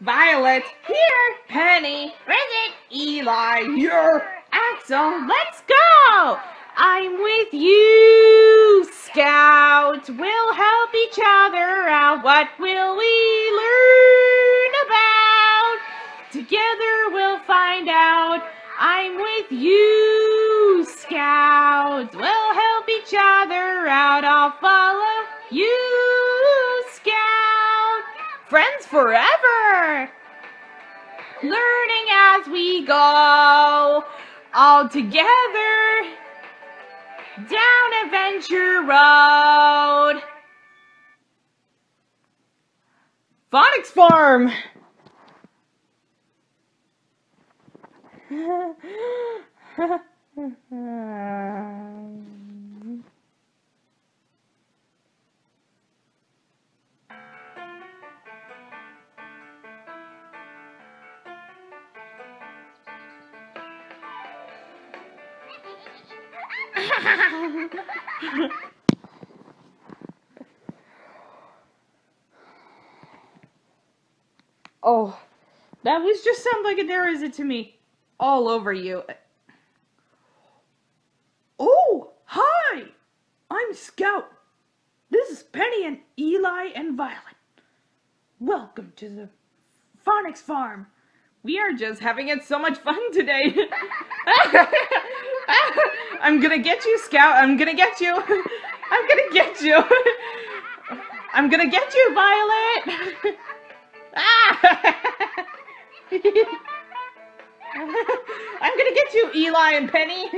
Violet, here. Penny, Present. Eli, here. Axel, let's go. I'm with you, Scout. We'll help each other out. What will we learn about? Together we'll find out. I'm with you, Scout. We'll help each other out. I'll follow you. Friends forever. Learning as we go. All together. Down Adventure Road. Phonics Farm. oh, that was just sound like a it to me. All over you. Oh, hi! I'm Scout. This is Penny and Eli and Violet. Welcome to the Phonics Farm. We are just having it so much fun today. I'm gonna get you, Scout. I'm gonna get you. I'm gonna get you. I'm gonna get you, Violet. ah! I'm gonna get you, Eli and Penny.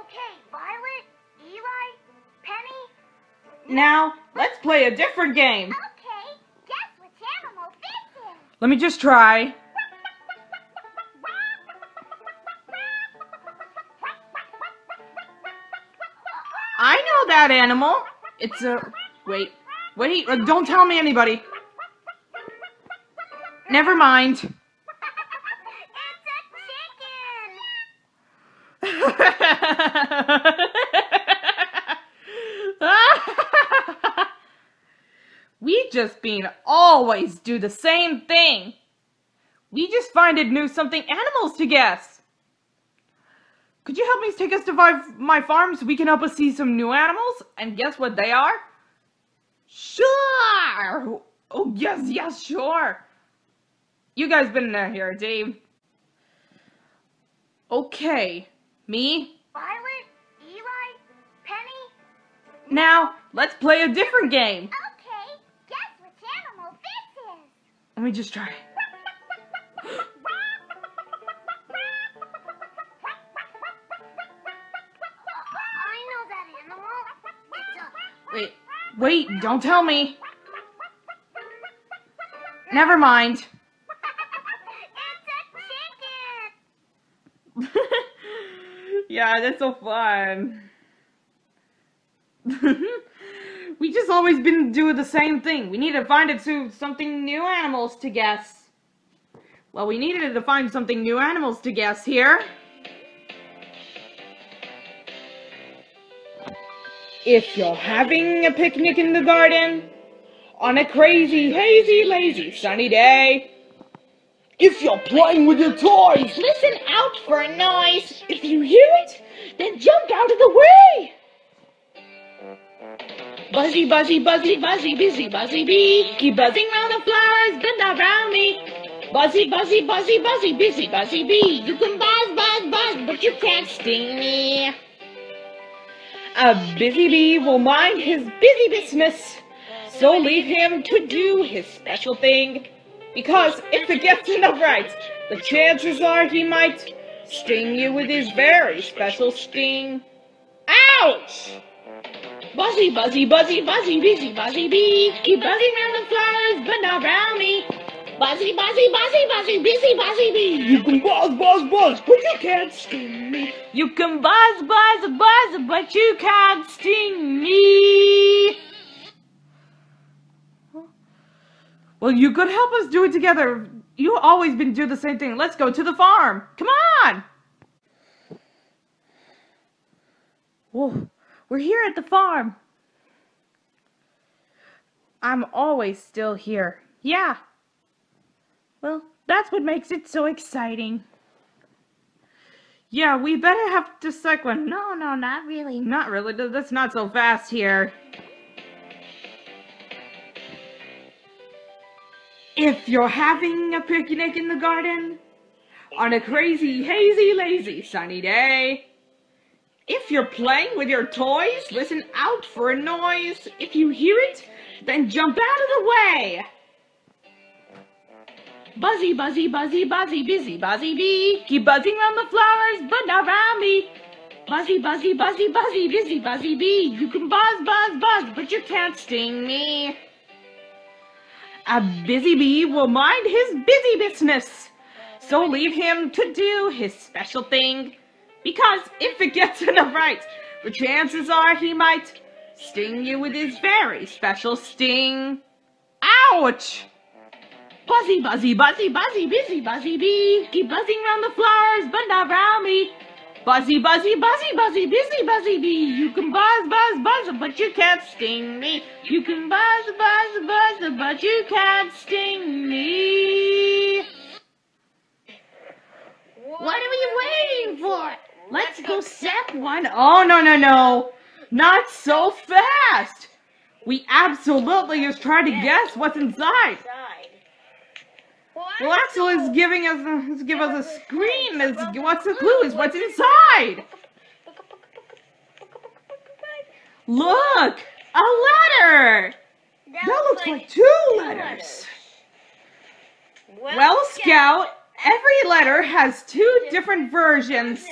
Okay, Violet, Eli, Penny. now, let's play a different game. Okay, guess which animal this is. Let me just try. I know that animal. It's a. Wait. Wait. uh, Don't tell me anybody. Never mind. It's a chicken. we just been always do the same thing. We just find it new something animals to guess. Could you help me take us to my, my farm so we can help us see some new animals and guess what they are? Sure. Oh yes, yes, sure. You guys been in here, Dave. Okay, me. Violet, Eli, Penny. Now let's play a different game. Let me just try. I know that animal. It's a. Wait, wait, don't tell me. Never mind. It's a chicken. yeah, that's so fun. we just always been doing the same thing. We need to find it to something new animals to guess. Well, we needed to find something new animals to guess here. If you're having a picnic in the garden on a crazy, hazy, lazy, sunny day. If you're playing with your toys, listen out for a noise. If you hear it, then jump out of the way. Buzzy, buzzy, buzzy, buzzy, busy, buzzy bee. Keep buzzing round the flowers, but not round me. Buzzy, buzzy, buzzy, buzzy, busy, buzzy bee. You can buzz, buzz, buzz, but you can't sting me. A busy bee will mind his busy business, so leave him to do his special thing. Because if the gets enough right, the chances are he might sting you with his very special sting. Ouch! Buzzy, buzzy, buzzy, buzzy, busy, buzzy bee. Keep buzzing round the flowers, but not round me. Buzzy, buzzy, buzzy, buzzy, busy, buzzy bee. You can buzz, buzz, buzz, but you can't sting me. You can buzz, buzz, buzz, but you can't sting me. Well, you could help us do it together. You always been do the same thing. Let's go to the farm. Come on. Whoa, we're here at the farm. I'm always still here. Yeah. Well, that's what makes it so exciting. Yeah, we better have to suck one. No, no, not really. Not really. That's not so fast here. If you're having a picnic in the garden on a crazy, hazy, lazy, sunny day, if you're playing with your toys, listen out for a noise. If you hear it, then jump out of the way. Buzzy, buzzy, buzzy, buzzy, busy, buzzy bee. Keep buzzing around the flowers, but not around me. Buzzy, buzzy, buzzy, buzzy, busy, buzzy bee. You can buzz, buzz, buzz, but you can't sting me. A busy bee will mind his busy business. So leave him to do his special thing. Because if it gets enough right, the chances are he might sting you with his very special sting. Ouch! Buzzy, buzzy, buzzy, buzzy, busy, buzzy bee. Keep buzzing round the flowers, but not round me. Buzzy, buzzy, buzzy, buzzy, busy, buzzy bee. You can buzz, buzz, buzz, but you can't sting me. You can buzz, buzz, buzz, but you can't sting me. What are we waiting for? Let's go set one. Oh, no, no, no. Not so fast. We absolutely is trying to guess what's inside. Well, Axel is giving us a, is give us a screen. Is what's the clue? Is what's inside? Look, a letter. That looks like two letters. Well, Scout, every letter has two different versions: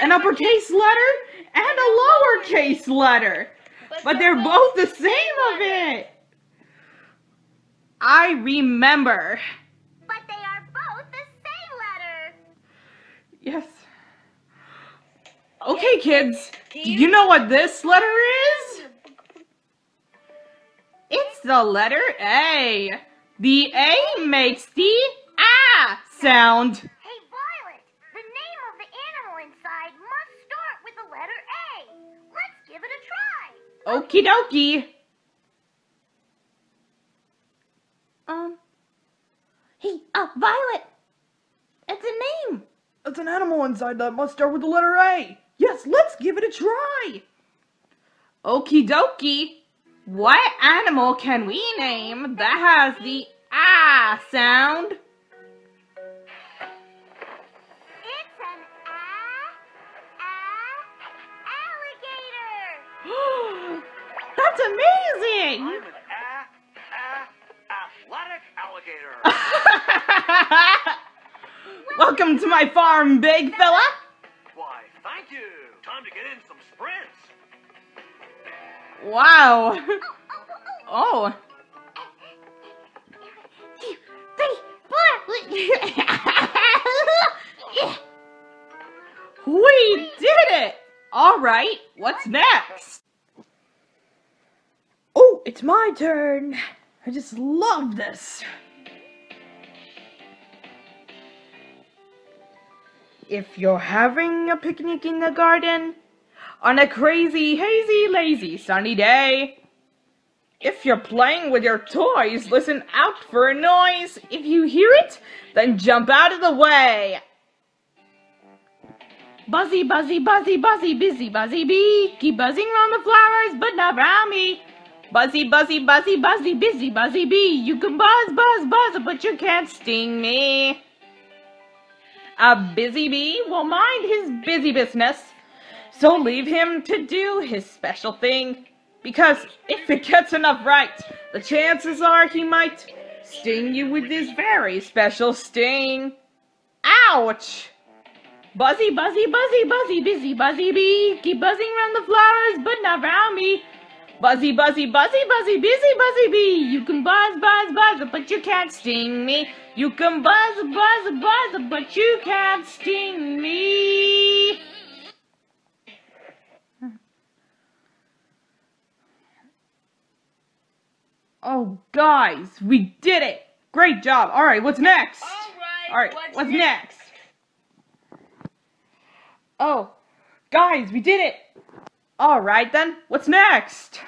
an uppercase letter and a lowercase letter, but they're both the same of it. I remember. But they are both the same letter. Yes. Okay, kids. Do you know what this letter is? It's the letter A. The A makes the ah sound. Okie dokie. Um. Hey, uh, Violet. It's a name. It's an animal inside that must start with the letter A. Yes, let's give it a try. Okie dokie. What animal can we name that has the ah sound? Welcome to my farm, big fella. Why, thank you. Time to get in some sprints. Wow. Oh. Two, three, four. We did it! All right, what's next? Oh, it's my turn. I just love this. If you're having a picnic in the garden on a crazy, hazy, lazy, sunny day, if you're playing with your toys, listen out for a noise. If you hear it, then jump out of the way. Buzzy, buzzy, buzzy, buzzy, busy, buzzy bee. Keep buzzing around the flowers, but not around me. Buzzy, buzzy, buzzy, buzzy, busy, buzzy bee. You can buzz, buzz, buzz, but you can't sting me. A busy bee will mind his busy business, so leave him to do his special thing. Because if it gets enough right, the chances are he might sting you with his very special sting. Ouch! Buzzy, buzzy, buzzy, buzzy, busy, buzzy bee. Keep buzzing around the flowers, but not round me. Buzzy, buzzy, buzzy, buzzy, busy, buzzy bee. You can buzz, buzz, buzz, but you can't sting me. You can buzz, buzz, buzz, but you can't sting me. Oh, guys, we did it! Great job. All right, what's next? All right, what's, next? Oh, guys, we did it. All right then, what's next?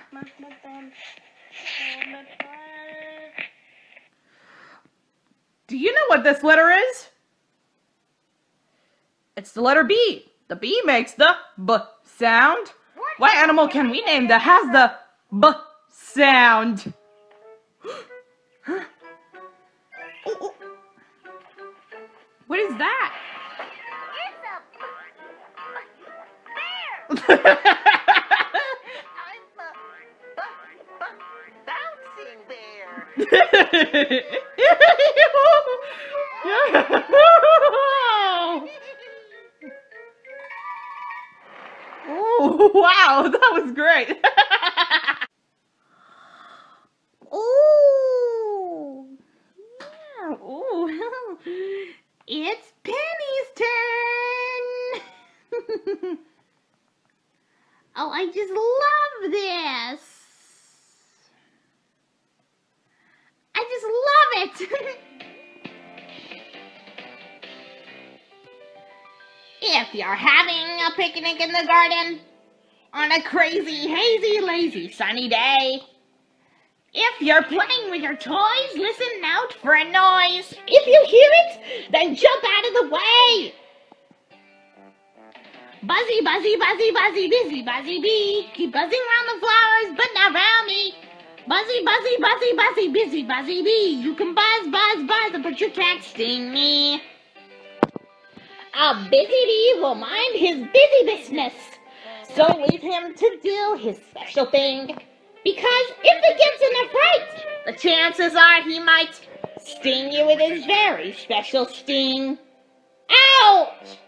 Do you know what this letter is? It's the letter B. The B makes the B sound. What animal can we name that has the B sound? What is that? Oh, wow, that was great. Ooh. Yeah, Ooh. It's Penny's turn. Oh, I just love this. I just love it. if you're having a picnic in the garden on a crazy, hazy, lazy, sunny day, if you're playing with your toys, listen out for a noise. If you hear it, then jump out of the way. Buzzy, buzzy, buzzy, buzzy, busy, buzzy bee. Keep buzzing around the flowers, but not around me. Buzzy, buzzy, buzzy, buzzy, busy, buzzy bee. You can buzz, buzz, buzz, but you can't sting me. A busy bee will mind his busy business. So leave him to do his special thing. Because if he gets in a fright, the chances are he might sting you with his very special sting. Ouch!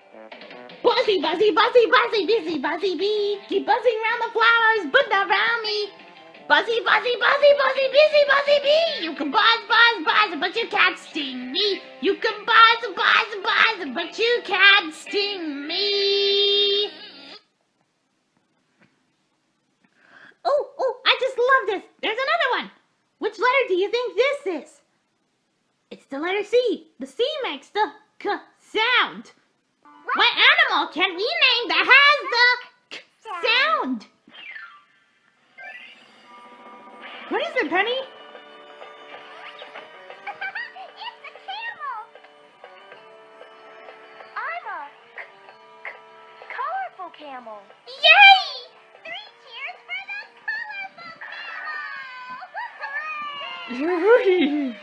Buzzy, buzzy, buzzy, buzzy, busy, buzzy bee. Keep buzzing around the flowers, but not around me. Buzzy, buzzy, buzzy, buzzy, busy, buzzy bee. You can buzz, buzz, buzz, but you can't sting me. You can buzz, buzz, buzz, but you can't sting me. Oh, oh, I just love this. There's another one. Which letter do you think this is? It's the letter C. The C makes the k sound. What animal can we name that has the k sound? What is it, Penny? it's a camel. I'm a c- c- colorful camel. Yay! Three cheers for the colorful camel! Hooray!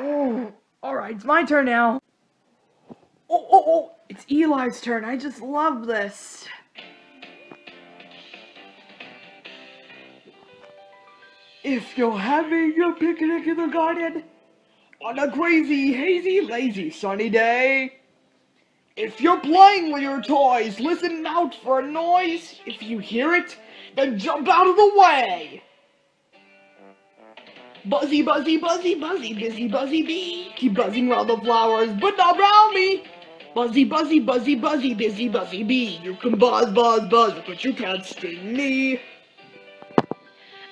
oh, alright, it's my turn now. Oh, oh, oh, it's Eli's turn. I just love this. If you're having your picnic in the garden on a crazy, hazy, lazy, sunny day, if you're playing with your toys, listen out for a noise. If you hear it, then jump out of the way. Buzzy, buzzy, buzzy, buzzy, busy, buzzy bee. Keep buzzing around the flowers, but not around me. Buzzy, buzzy, buzzy, buzzy, busy, buzzy bee. You can buzz, buzz, buzz, but you can't sting me.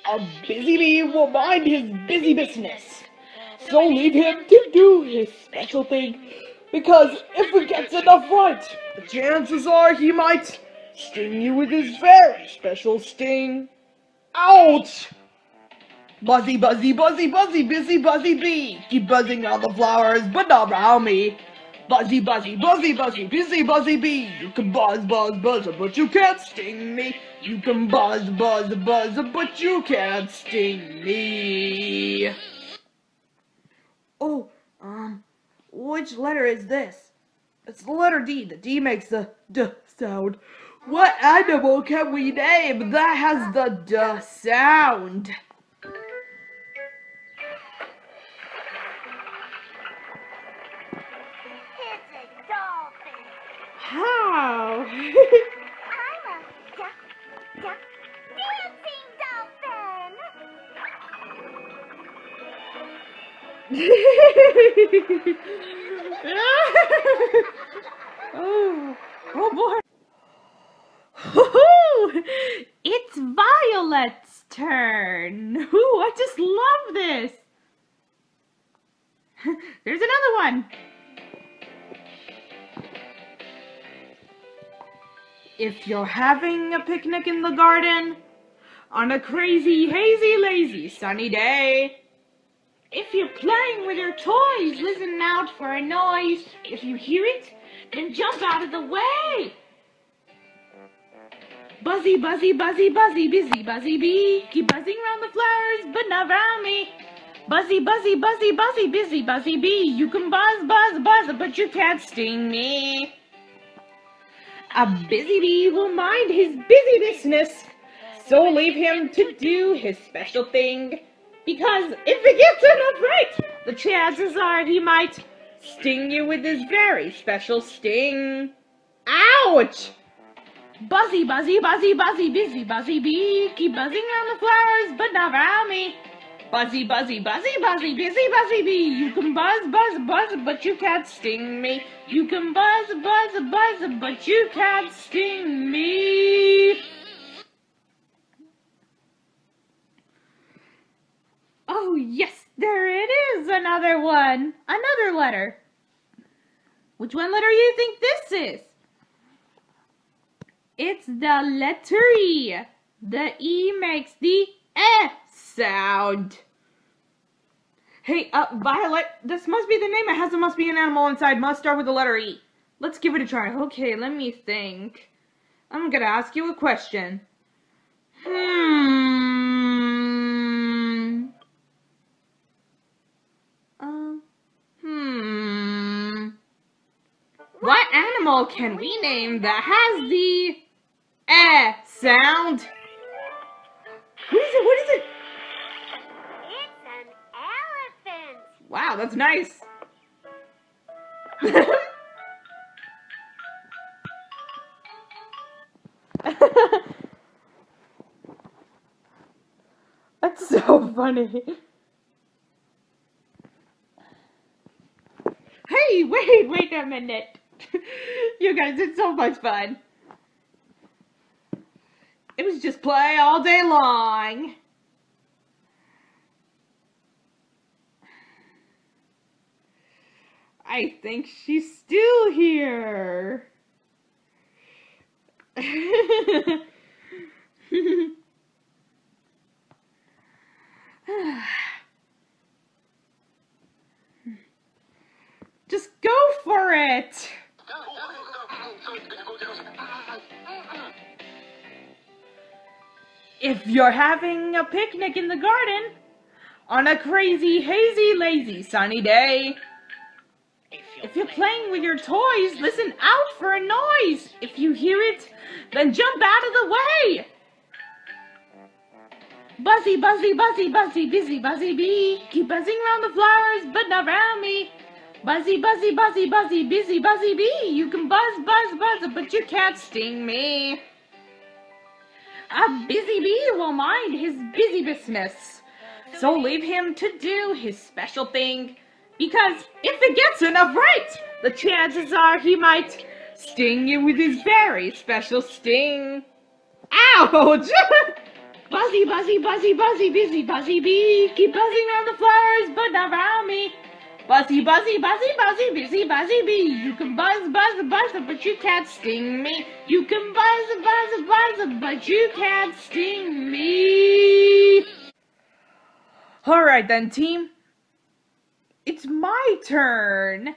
A busy bee will mind his busy business. So leave him to do his special thing. Because if he gets enough right, the chances are he might sting you with his very special sting. Ouch! Buzzy, buzzy, buzzy, buzzy, busy, buzzy bee. Keep buzzing around the flowers, but not around me. Buzzy, buzzy, buzzy, buzzy, busy, buzzy bee. You can buzz, buzz, buzz, but you can't sting me. You can buzz, buzz, buzz, but you can't sting me. Oh, um, which letter is this? It's the letter D. The D makes the D sound. What animal can we name that has the D sound? How? I'm a duck, duck, dancing dolphin. oh, oh boy. It's Violet's turn. Ooh, I just love this. There's another one. If you're having a picnic in the garden on a crazy, hazy, lazy, sunny day. If you're playing with your toys, listen out for a noise. If you hear it, then jump out of the way. Buzzy, buzzy, buzzy, buzzy, busy, buzzy bee. Keep buzzing round the flowers, but not round me. Buzzy, buzzy, buzzy, buzzy, busy, buzzy bee. You can buzz, buzz, buzz, but you can't sting me. A busy bee will mind his busy business, so leave him to do his special thing. Because if he gets enough right, the chances are he might sting you with his very special sting. Ouch! Buzzy, buzzy, buzzy, buzzy, busy, buzzy bee. Keep buzzing around the flowers, but not around me. Buzzy, buzzy, buzzy, buzzy, busy, buzzy bee. You can buzz, buzz, buzz, but you can't sting me. You can buzz, buzz, buzz, but you can't sting me. Oh, yes, there it is, another one. Another letter. Which one letter do you think this is? It's the letter E. The E makes the E sound. Hey, uh, Violet, this must be the name. It has it must be an animal inside. Must start with the letter E. Let's give it a try. Okay, let me think. I'm gonna ask you a question. Hmm. Um. Hmm. What animal can we name that has the eh sound? What is it? What is it? Wow, that's nice. that's so funny. Hey, wait, wait a minute. you guys, it's so much fun. It was just play all day long. I think she's still here. Just go for it. If you're having a picnic in the garden on a crazy, hazy, lazy, sunny day, if you're playing with your toys, listen out for a noise. If you hear it, then jump out of the way. Buzzy, buzzy, buzzy, buzzy, busy, buzzy bee. Keep buzzing around the flowers, but not around me. Buzzy, buzzy, buzzy, buzzy, busy, buzzy bee. You can buzz, buzz, buzz, but you can't sting me. A busy bee will mind his busy business. So leave him to do his special thing. Because if he gets enough right, the chances are he might sting you with his very special sting. Ouch! buzzy, buzzy, buzzy, buzzy, busy, buzzy bee. Keep buzzing around the flowers, but not around me. Buzzy, buzzy, buzzy, buzzy, busy, buzzy bee. You can buzz, buzz, buzz, but you can't sting me. You can buzz, buzz, buzz, but you can't sting me. Alright then, team. It's my turn.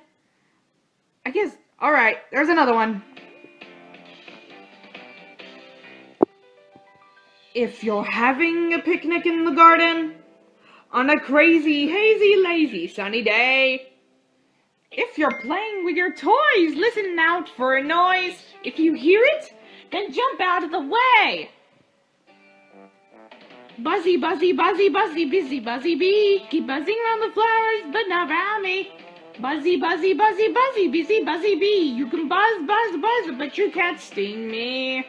I guess, alright, there's another one. If you're having a picnic in the garden, on a crazy, hazy, lazy, sunny day. If you're playing with your toys, listen out for a noise. If you hear it, then jump out of the way. Buzzy, buzzy, buzzy, buzzy, busy, buzzy bee. Keep buzzing around the flowers, but not around me. Buzzy, buzzy, buzzy, buzzy, busy, buzzy bee. You can buzz, buzz, buzz, but you can't sting me.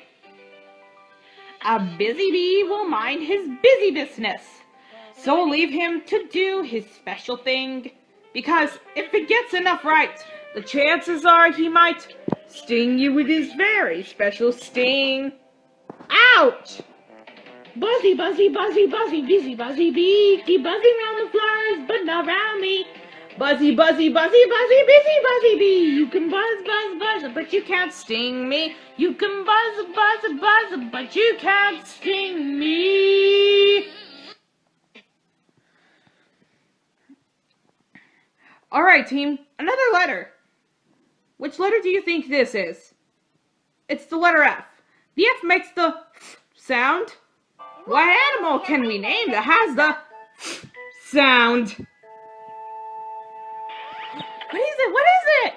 A busy bee will mind his busy business. So leave him to do his special thing. Because if he gets enough right, the chances are he might sting you with his very special sting. Ouch! Buzzy, buzzy, buzzy, buzzy, busy, buzzy bee. Keep buzzing around the flowers, but not around me. Buzzy, buzzy, buzzy, buzzy, busy, buzzy bee. You can buzz, buzz, buzz, but you can't sting me. You can buzz, buzz, buzz, but you can't sting me. All right, team. Another letter. Which letter do you think this is? It's the letter F. The F makes the sound. What animal can we name that has the sound? What is it? What is it?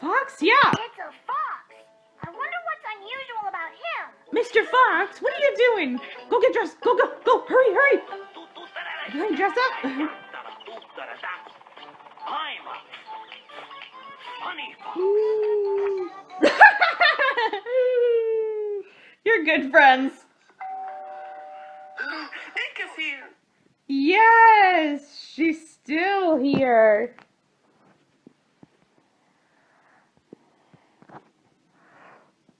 Fox? Yeah. It's a fox. I wonder what's unusual about him. Mr. Fox, what are you doing? Go get dressed. Go, go, go. Hurry, hurry. You ain't dressed up? I'm a funny fox. You're good friends. Here. Yes, she's still here.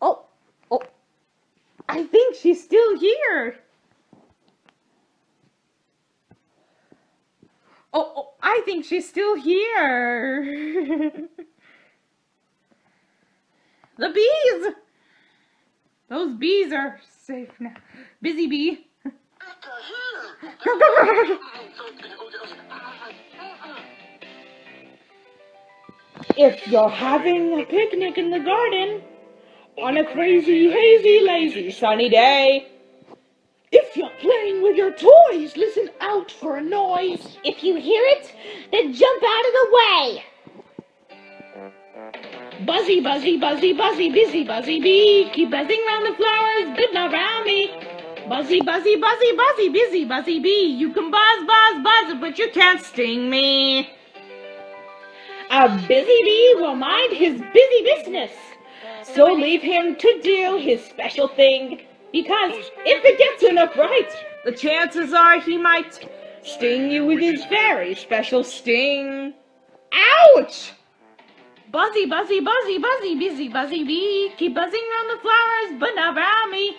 Oh, oh, I think she's still here. Oh, oh I think she's still here. the bees. Those bees are safe now. Busy bee. Go, go, go, go, go. If you're having a picnic in the garden on a crazy, hazy, lazy, sunny day, if you're playing with your toys, listen out for a noise. If you hear it, then jump out of the way. Buzzy, buzzy, buzzy, buzzy, busy, buzzy bee. Keep buzzing round the flowers, but not round me. Buzzy, buzzy, buzzy, buzzy, busy, buzzy bee. You can buzz, buzz, buzz, but you can't sting me. A busy bee will mind his busy business. So leave him to do his special thing. Because if it gets enough right, the chances are he might sting you with his very special sting. Ouch! Buzzy, buzzy, buzzy, buzzy, busy, buzzy bee. Keep buzzing round the flowers, but not round me.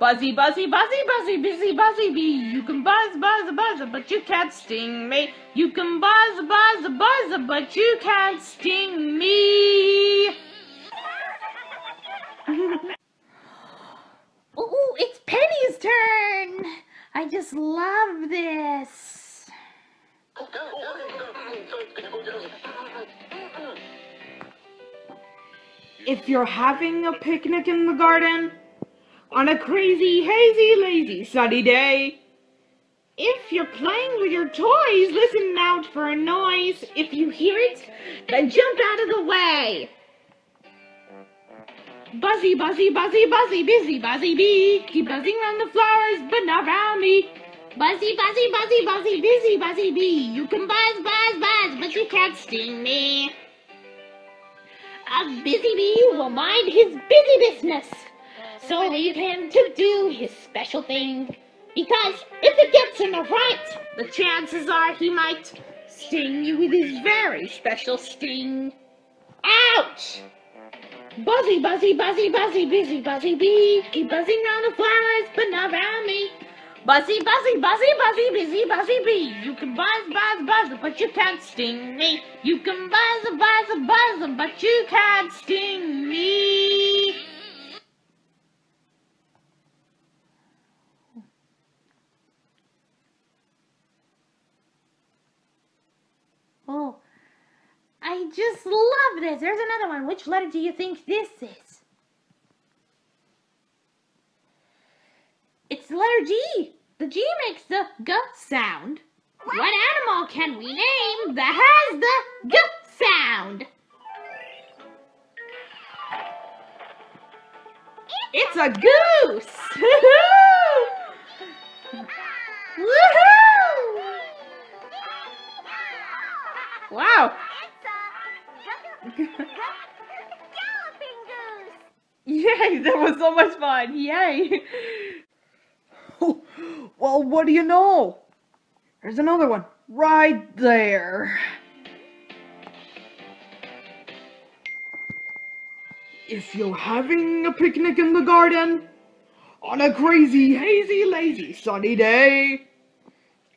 Buzzy, buzzy, buzzy, buzzy, busy, buzzy bee. You can buzz, buzz, buzz, but you can't sting me. You can buzz, buzz, buzz, but you can't sting me. Ooh, it's Penny's turn. I just love this. If you're having a picnic in the garden on a crazy, hazy, lazy, sunny day, if you're playing with your toys, listen out for a noise. If you hear it, then jump out of the way. Buzzy, buzzy, buzzy, buzzy, busy, buzzy bee. Keep buzzing round the flowers, but not round me. Buzzy, buzzy, buzzy, buzzy, busy, buzzy bee. You can buzz, buzz, buzz, but you can't sting me. A busy bee will mind his busy business. So leave him to do his special thing. Because if it gets him right, the chances are he might sting you with his very special sting. Ouch! Buzzy, buzzy, buzzy, buzzy, busy, buzzy bee. Keep buzzing round the flowers, but not round me. Buzzy, buzzy, buzzy, buzzy, busy, buzzy bee. You can buzz, buzz, buzz, but you can't sting me. You can buzz, buzz, buzz, but you can't sting me. Oh, I just love this. There's another one. Which letter do you think this is? It's the letter G. The G makes the G sound. What animal can we name that has the G sound? It's a goose! Woohoo! Wow! It's a galloping goose. Yay, that was so much fun. Yay. well, what do you know? There's another one right there. If you're having a picnic in the garden on a crazy, hazy, lazy, sunny day,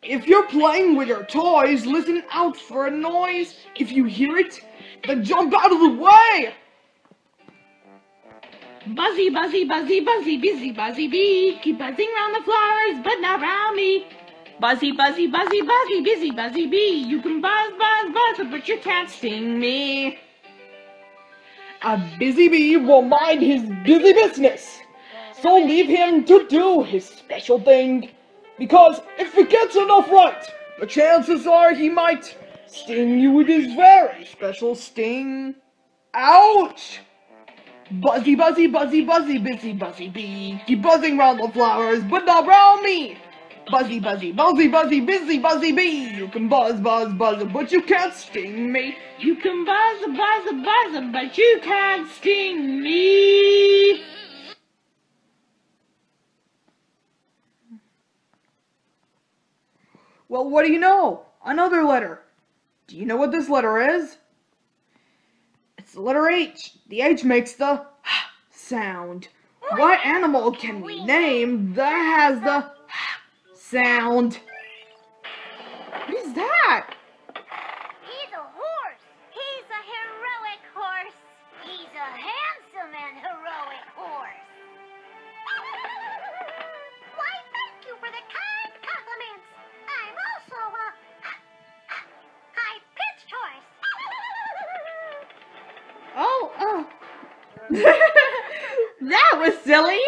If you're playing with your toys, listen out for a noise. If you hear it, then jump out of the way. Buzzy, buzzy, buzzy, buzzy, busy, buzzy bee. Keep buzzing round the flowers, but not round me. Buzzy, buzzy, buzzy, buzzy, busy, buzzy bee. You can buzz, buzz, buzz, but you can't sting me. A busy bee will mind his busy business. So leave him to do his special thing. Because if he gets enough right, the chances are he might sting you with his very special sting. Ouch! Buzzy, buzzy, buzzy, buzzy, busy, buzzy bee. Keep buzzing round the flowers, but not round me. Buzzy, buzzy, buzzy, buzzy, busy, buzzy bee. You can buzz, buzz, buzz, but you can't sting me. You can buzz, buzz, buzz, but you can't sting me. Well, what do you know? Another letter. Do you know what this letter is? It's the letter H. The H makes the sound. What animal can we name that has the sound? What is that? That was silly.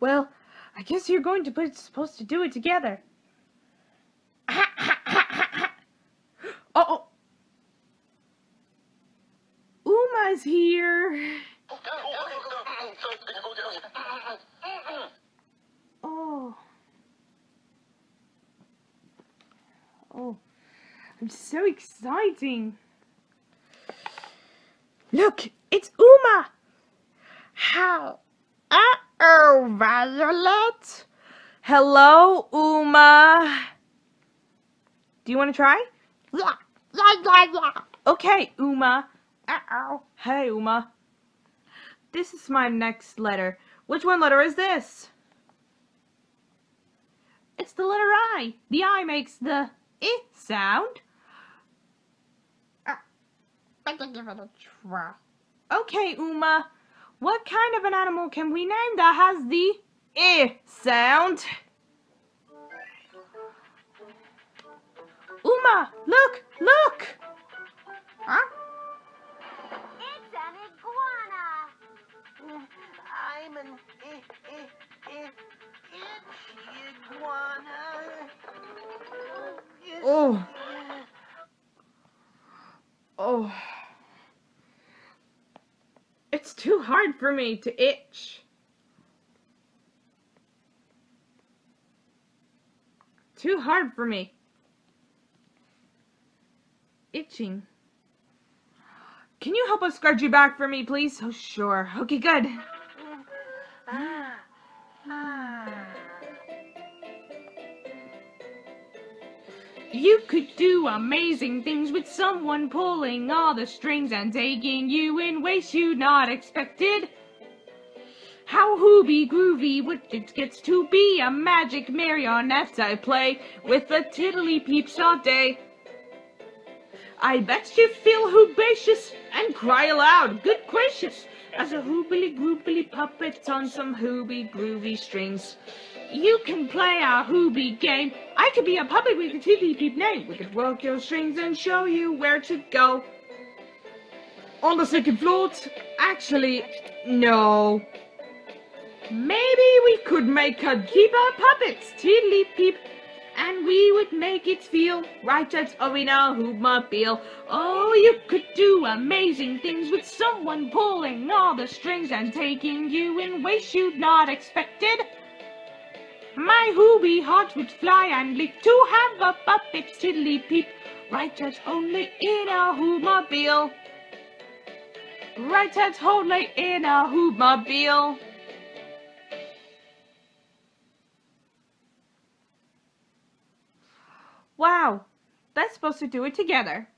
well, I guess you're going to put supposed to do it together. oh, oh. Uma's here. Oh. Oh. I'm so exciting. Look, it's Uma. How? Uh-oh, Violet. Hello, Uma. Do you want to try? Yeah, yeah, yeah, yeah. Okay, Uma. Uh-oh. Hey, Uma. This is my next letter. Which one letter is this? It's the letter I. The I makes the I sound. I can give it a try. Okay, Uma. What kind of an animal can we name that has the I sound? Uma, look, look! Huh? It's an iguana. I'm an i- i- i- itchy iguana. Oh. Oh. It's too hard for me to itch. Too hard for me. Itching. Can you help us scratch your back for me, please? Oh, sure. Okay, good. Ah, ah. You could do amazing things with someone pulling all the strings and taking you in ways you not expected. How hooby groovy would it gets to be a magic marionette I play with the tiddly peeps all day. I bet you feel hoobacious and cry aloud, good gracious, as a hoobily groobily puppet on some hooby groovy strings. You can play our hooby game. I could be a puppet with a peep name. We could work your strings and show you where to go. On the second floor? Actually, no. Maybe we could make a keep our puppets, tiddly peep, and we would make it feel right at Arena Hoobmobile. Oh, you could do amazing things with someone pulling all the strings and taking you in ways you'd not expected. My hooby heart would fly and leap to have a puppet tiddly peep, right at only in a Hoobmobile. Right at only in a Hoobmobile. Wow, that's supposed to do it together.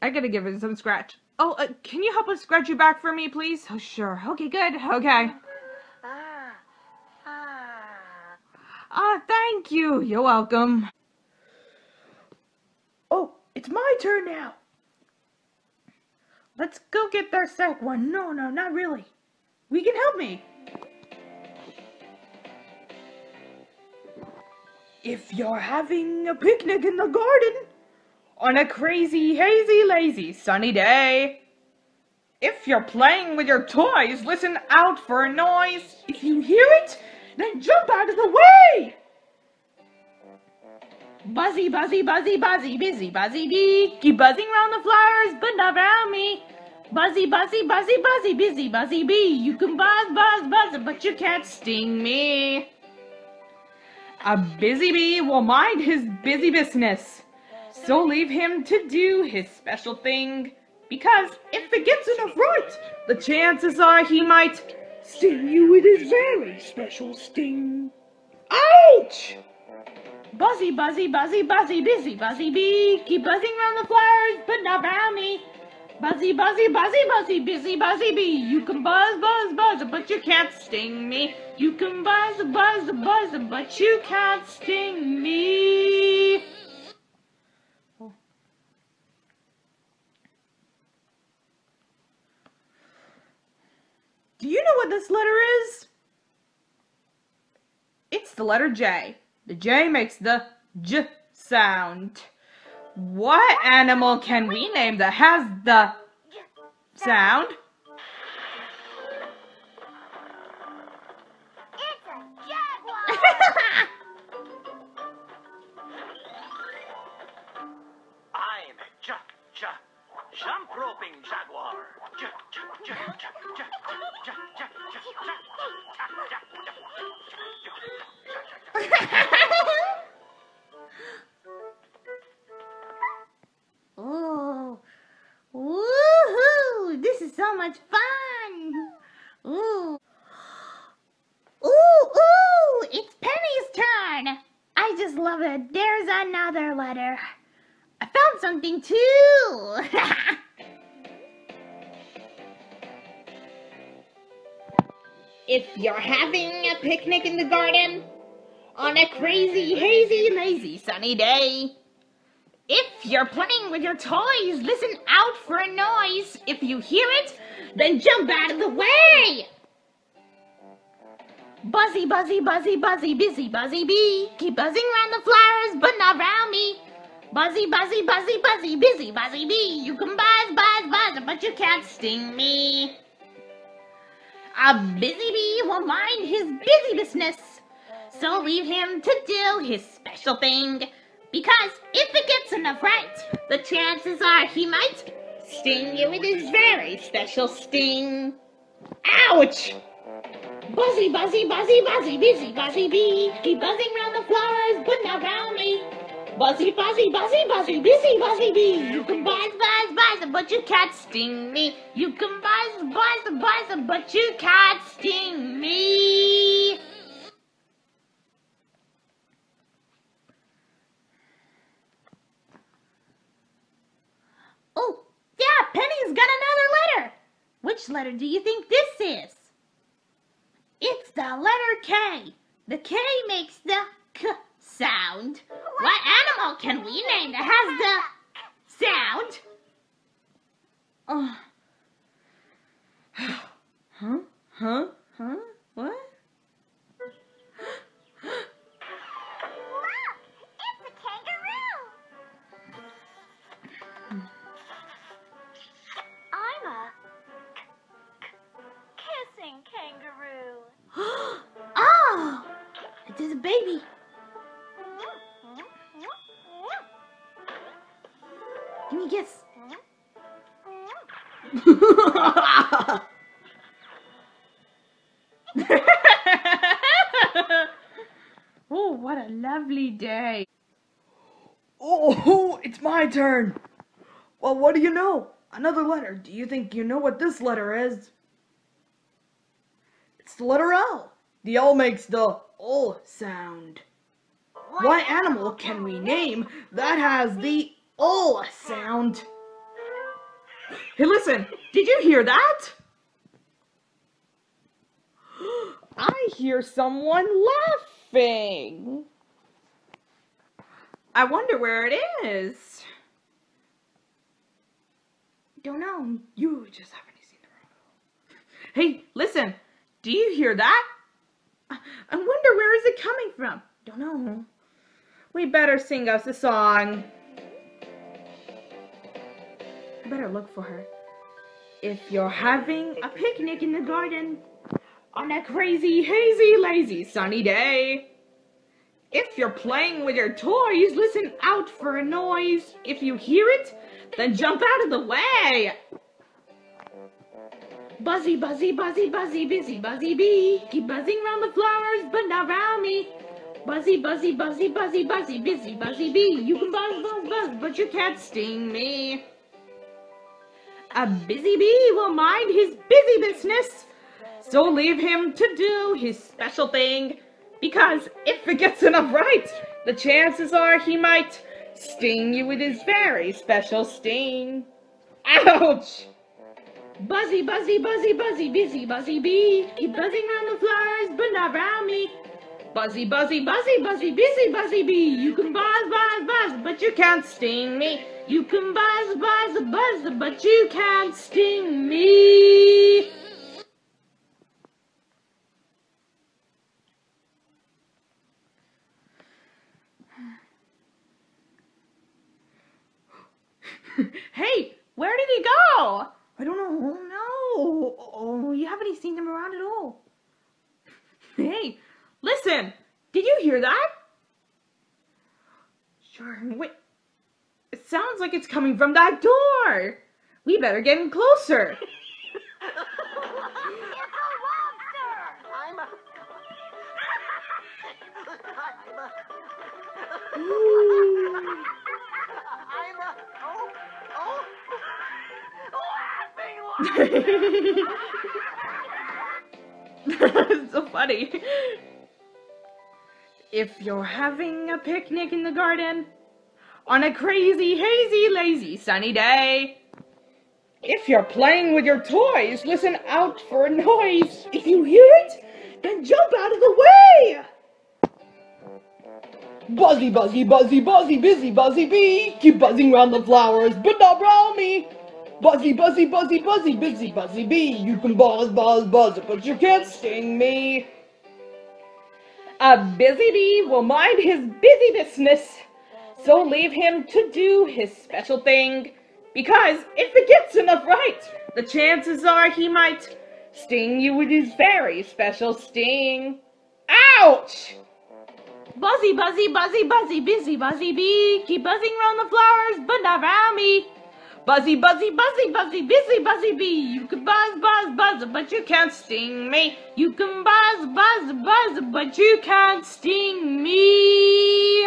I gotta give it some scratch. Oh, uh, can you help us scratch your back for me, please? Oh, sure. Okay, good. Okay. Ah, thank you. You're welcome. Oh, it's my turn now. Let's go get their sack one. No, no, not really. We can help me. If you're having a picnic in the garden, On a crazy, hazy, lazy, sunny day. If you're playing with your toys, listen out for a noise. if you hear it, then jump out of the way. Buzzy, buzzy, buzzy, buzzy, busy, buzzy bee. Keep buzzing round the flowers, but not round me. Buzzy, buzzy, buzzy, buzzy, busy, buzzy bee. You can buzz, buzz, buzz, but you can't sting me. A busy bee will mind his busy business. So leave him to do his special thing. Because if it gets enough right, the chances are he might Sting you with his very special sting. Ouch! Buzzy, buzzy, buzzy, buzzy, busy, buzzy bee. Keep buzzing round the flowers, but not round me. Buzzy, buzzy, buzzy, buzzy, busy, buzzy bee. You can buzz, buzz, buzz, but you can't sting me. You can buzz, buzz, buzz, but you can't sting me. Do you know what this letter is? It's the letter J. The J makes the J sound. What animal can we name that has the sound? Toys, listen out for a noise. If you hear it, then jump out of the way. Buzzy, buzzy, buzzy, buzzy, busy, buzzy bee. Keep buzzing round the flowers, but not round me. Buzzy, buzzy, buzzy, buzzy, busy, buzzy bee. You can buzz, buzz, buzz, but you can't sting me. A busy bee will mind his busy business. So leave him to do his special thing. Because if it gets enough right, the chances are he might sting you with his very special sting. Ouch! Buzzy, buzzy, buzzy, buzzy, busy, buzzy bee. Keep buzzing round the flowers, but not round me. Buzzy, buzzy, buzzy, buzzy, busy, buzzy bee. You can buzz, buzz, buzz, but you can't sting me. You can buzz, buzz, buzz, but you can't sting me. Oh, yeah, Penny's got another letter. Which letter do you think this is? It's the letter K. The K makes the K sound. What animal can we name that has the sound? Oh. huh? Huh? Baby. Give me a kiss. oh, what a lovely day. Oh, it's my turn. Well, what do you know? Another letter. Do you think you know what this letter is? It's the letter L. The L makes the L sound. What animal can we name that has the L sound? Hey, listen, did you hear that? I hear someone laughing. I wonder where it is. Don't know. You just haven't seen the wrong. Hey, listen. Do you hear that? I wonder where is it coming from? Don't know. We better sing us a song. I better look for her. If you're having a picnic in the garden on a crazy, hazy, lazy, sunny day. If you're playing with your toys, listen out for a noise. If you hear it, then jump out of the way. Buzzy, buzzy, buzzy, buzzy, busy, buzzy bee. Keep buzzing round the flowers, but not round me. Buzzy, buzzy, buzzy, buzzy, buzzy, busy, buzzy bee. You can buzz, buzz, buzz, but you can't sting me. A busy bee will mind his busy business, so leave him to do his special thing. Because if it gets enough right, the chances are he might sting you with his very special sting. Ouch! Buzzy, buzzy, buzzy, buzzy, busy, buzzy bee. Keep buzzing round the flowers, but not round me. Buzzy, buzzy, buzzy, buzzy, busy, buzzy bee. You can buzz, buzz, buzz, but you can't sting me. You can buzz, buzz, buzz, but you can't sting me. hey, where did he go? I don't know. Oh no. Oh, you haven't seen him around at all. Hey, listen. Did you hear that? Sure. Wait. It sounds like it's coming from that door. We better get in closer. It's a lobster! I'm a. I'm a. Ooh. I'm a. Oh. So funny. If you're having a picnic in the garden on a crazy, hazy, lazy, sunny day. If you're playing with your toys, listen out for a noise. If you hear it, then jump out of the way. Buzzy, buzzy, buzzy, buzzy, busy, buzzy bee. Keep buzzing round the flowers, but not round me. Buzzy, buzzy, buzzy, buzzy, busy, buzzy bee. You can buzz, buzz, buzz, but you can't sting me. A busy bee will mind his busy business, so leave him to do his special thing. Because if it gets enough right, the chances are he might sting you with his very special sting. Ouch! Buzzy, buzzy, buzzy, buzzy, busy, buzzy bee. Keep buzzing round the flowers, but not round me. Buzzy, buzzy, buzzy, buzzy, busy, buzzy bee. You can buzz, buzz, buzz, but you can't sting me. You can buzz, buzz, buzz, but you can't sting me.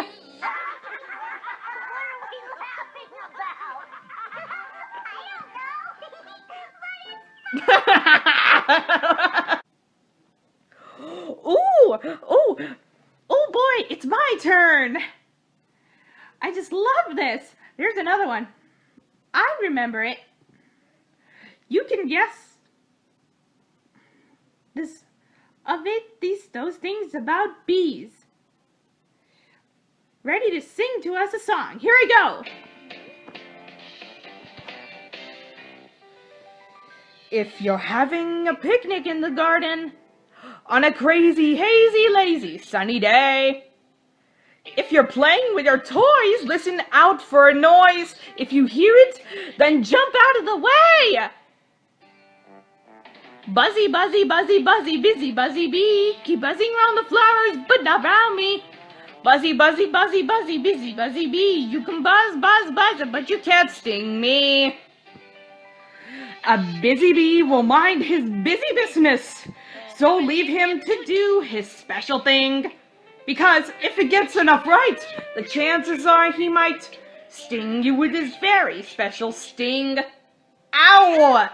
ooh, ooh, oh boy, it's my turn. I just love this. There's another one. I remember it. You can guess this of it, these those things about bees. Ready to sing to us a song. Here we go. If you're having a picnic in the garden on a crazy, hazy, lazy, sunny day. If you're playing with your toys, listen out for a noise. If you hear it, then jump out of the way. Buzzy, buzzy, buzzy, buzzy, busy, buzzy bee. Keep buzzing round the flowers, but not round me. Buzzy, buzzy, buzzy, buzzy, busy, buzzy bee. You can buzz, buzz, buzz, but you can't sting me. A busy bee will mind his busy business, so leave him to do his special thing. Because if it gets enough right, the chances are he might sting you with his very special sting. Ow!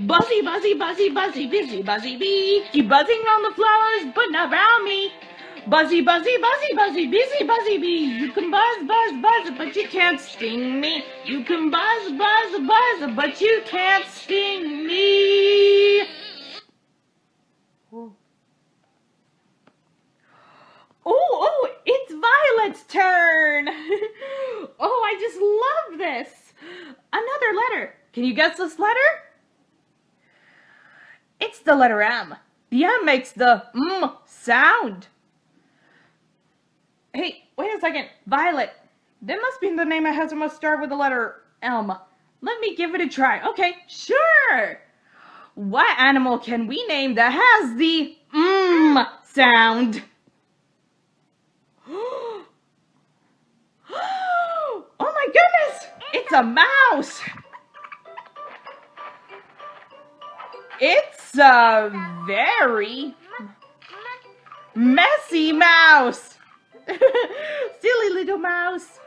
Buzzy, buzzy, buzzy, buzzy, busy, buzzy bee. Keep buzzing round the flowers, but not round me. Buzzy, buzzy, buzzy, buzzy, busy, buzzy bee. You can buzz, buzz, buzz, but you can't sting me. You can buzz, buzz, buzz, but you can't sting me. Oh, oh, it's Violet's turn. oh, I just love this. Another letter. Can you guess this letter? It's the letter M. The M makes the M sound. Hey, wait a second. Violet. That must be the name it has. It must start with the letter M. Let me give it a try. Okay, sure. What animal can we name that has the M sound? oh my goodness! It's a mouse! It's a very messy mouse! Silly little mouse!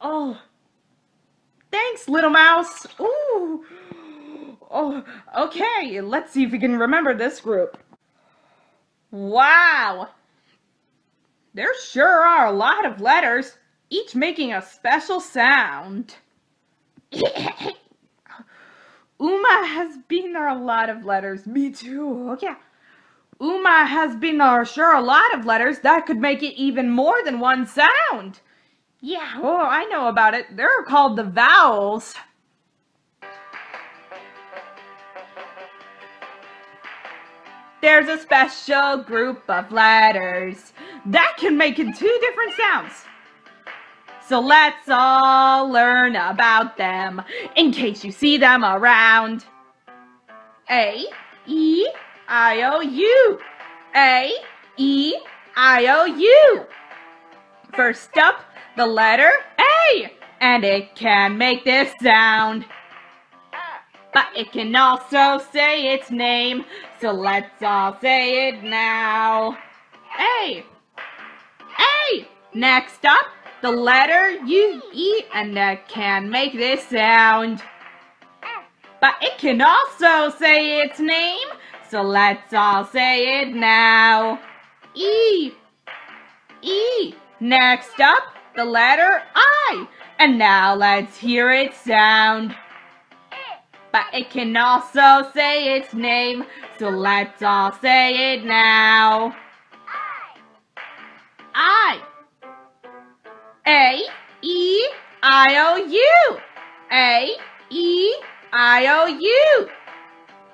Oh, thanks, little mouse! Ooh! Oh, okay, let's see if we can remember this group. Wow! There sure are a lot of letters, each making a special sound. Uma has been there a lot of letters. Me too. Oh, okay. Uma has been there sure a lot of letters that could make it even more than one sound. Yeah, oh, I know about it. They're called the vowels. There's a special group of letters that can make it two different sounds. So let's all learn about them in case you see them around. A, E, I, O, U. A, E, I, O, U. First up, the letter A, and it can make this sound. But it can also say its name, so let's all say it now. A, A. Next up, the letter U, E, and that can make this sound. But it can also say its name, so let's all say it now. E, E. Next up, the letter I, and now let's hear it sound. But it can also say its name, so let's all say it now. I. I. A, E, I, O, U. A, E, I, O, U.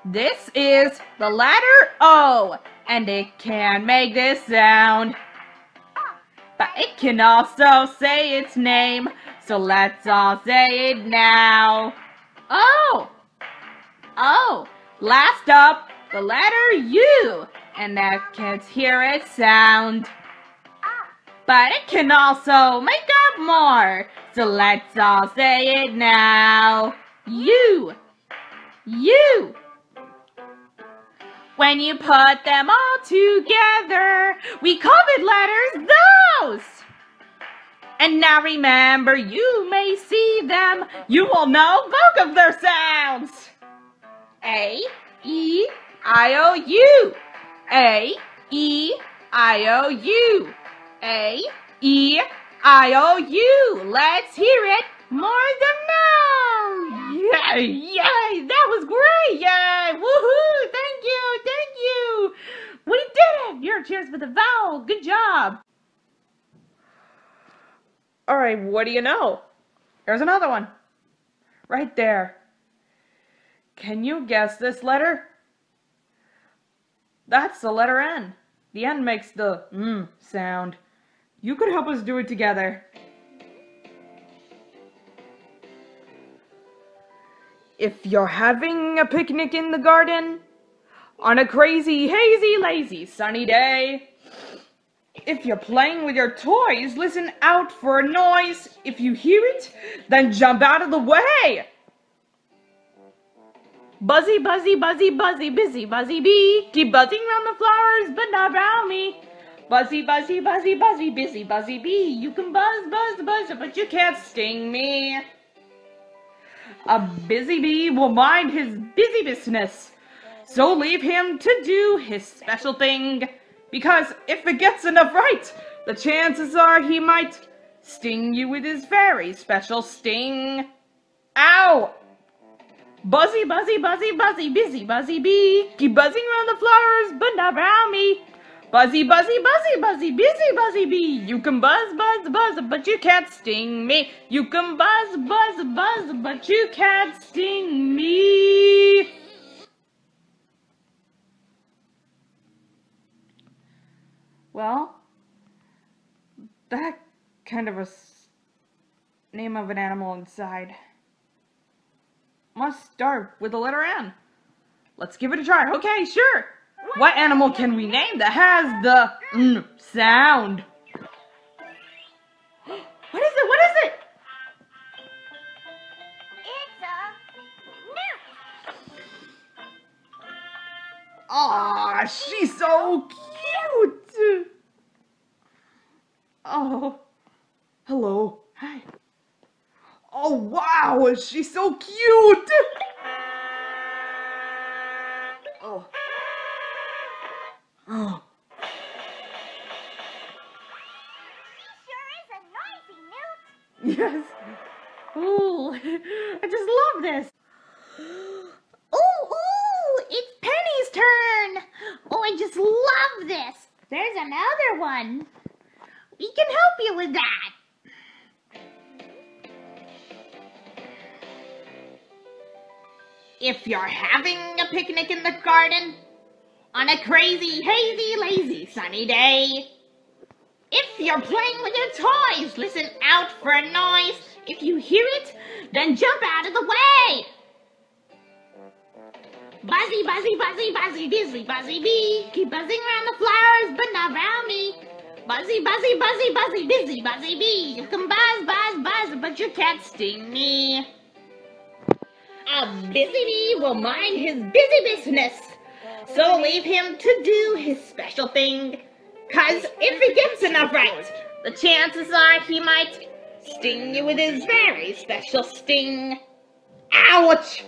This is the letter O, and it can make this sound. But it can also say its name, so let's all say it now. O. O. Last up, the letter U, and that can hear it sound but it can also make up more. So let's all say it now. You. You. When you put them all together, we COVID letters those. And now remember, you may see them. You will know both of their sounds. A, E, I, O, U. A, E, I, O, U. A, E, I, O, U. Let's hear it more than now. Yay, yay, that was great. Yay, woohoo, thank you, thank you. We did it. Your cheers for the vowel. Good job. All right, what do you know? There's another one. Right there. Can you guess this letter? That's the letter N. The N makes the mm sound. You could help us do it together. If you're having a picnic in the garden, on a crazy, hazy, lazy, sunny day, if you're playing with your toys, listen out for a noise. If you hear it, then jump out of the way. Buzzy, buzzy, buzzy, buzzy, busy, buzzy bee. Keep buzzing around the flowers, but not around me. Buzzy, buzzy, buzzy, buzzy, busy, buzzy bee. You can buzz, buzz, buzz, but you can't sting me. A busy bee will mind his busy business. So leave him to do his special thing. Because if it gets enough right, the chances are he might sting you with his very special sting. Ow! Buzzy, buzzy, buzzy, buzzy, busy, buzzy bee. Keep buzzing around the flowers, but not around me. Buzzy, buzzy, buzzy, buzzy, busy, buzzy bee. You can buzz, buzz, buzz, but you can't sting me. You can buzz, buzz, buzz, but you can't sting me. Well, that kind of a name of an animal inside must start with the letter N. Let's give it a try. Okay, sure. What animal can we name that has the N sound? What is it? What is it? It's a newt. Aw, she's so cute. Oh, hello. Hi. Oh, wow, she's so cute. Oh. Sure is a noisy newt. Yes. Ooh, I just love this. Ooh, ooh, it's Penny's turn. Oh, I just love this. There's another one. We can help you with that. If you're having a picnic in the garden on a crazy, hazy, lazy, sunny day. If you're playing with your toys, listen out for a noise. If you hear it, then jump out of the way. Buzzy, buzzy, buzzy, buzzy, busy, buzzy bee. Keep buzzing around the flowers, but not around me. Buzzy, buzzy, buzzy, buzzy, busy, buzzy bee. You can buzz, buzz, buzz, but you can't sting me. A busy bee will mind his busy business. So leave him to do his special thing. Cause if he gets enough right, the chances are he might sting you with his very special sting. Ouch!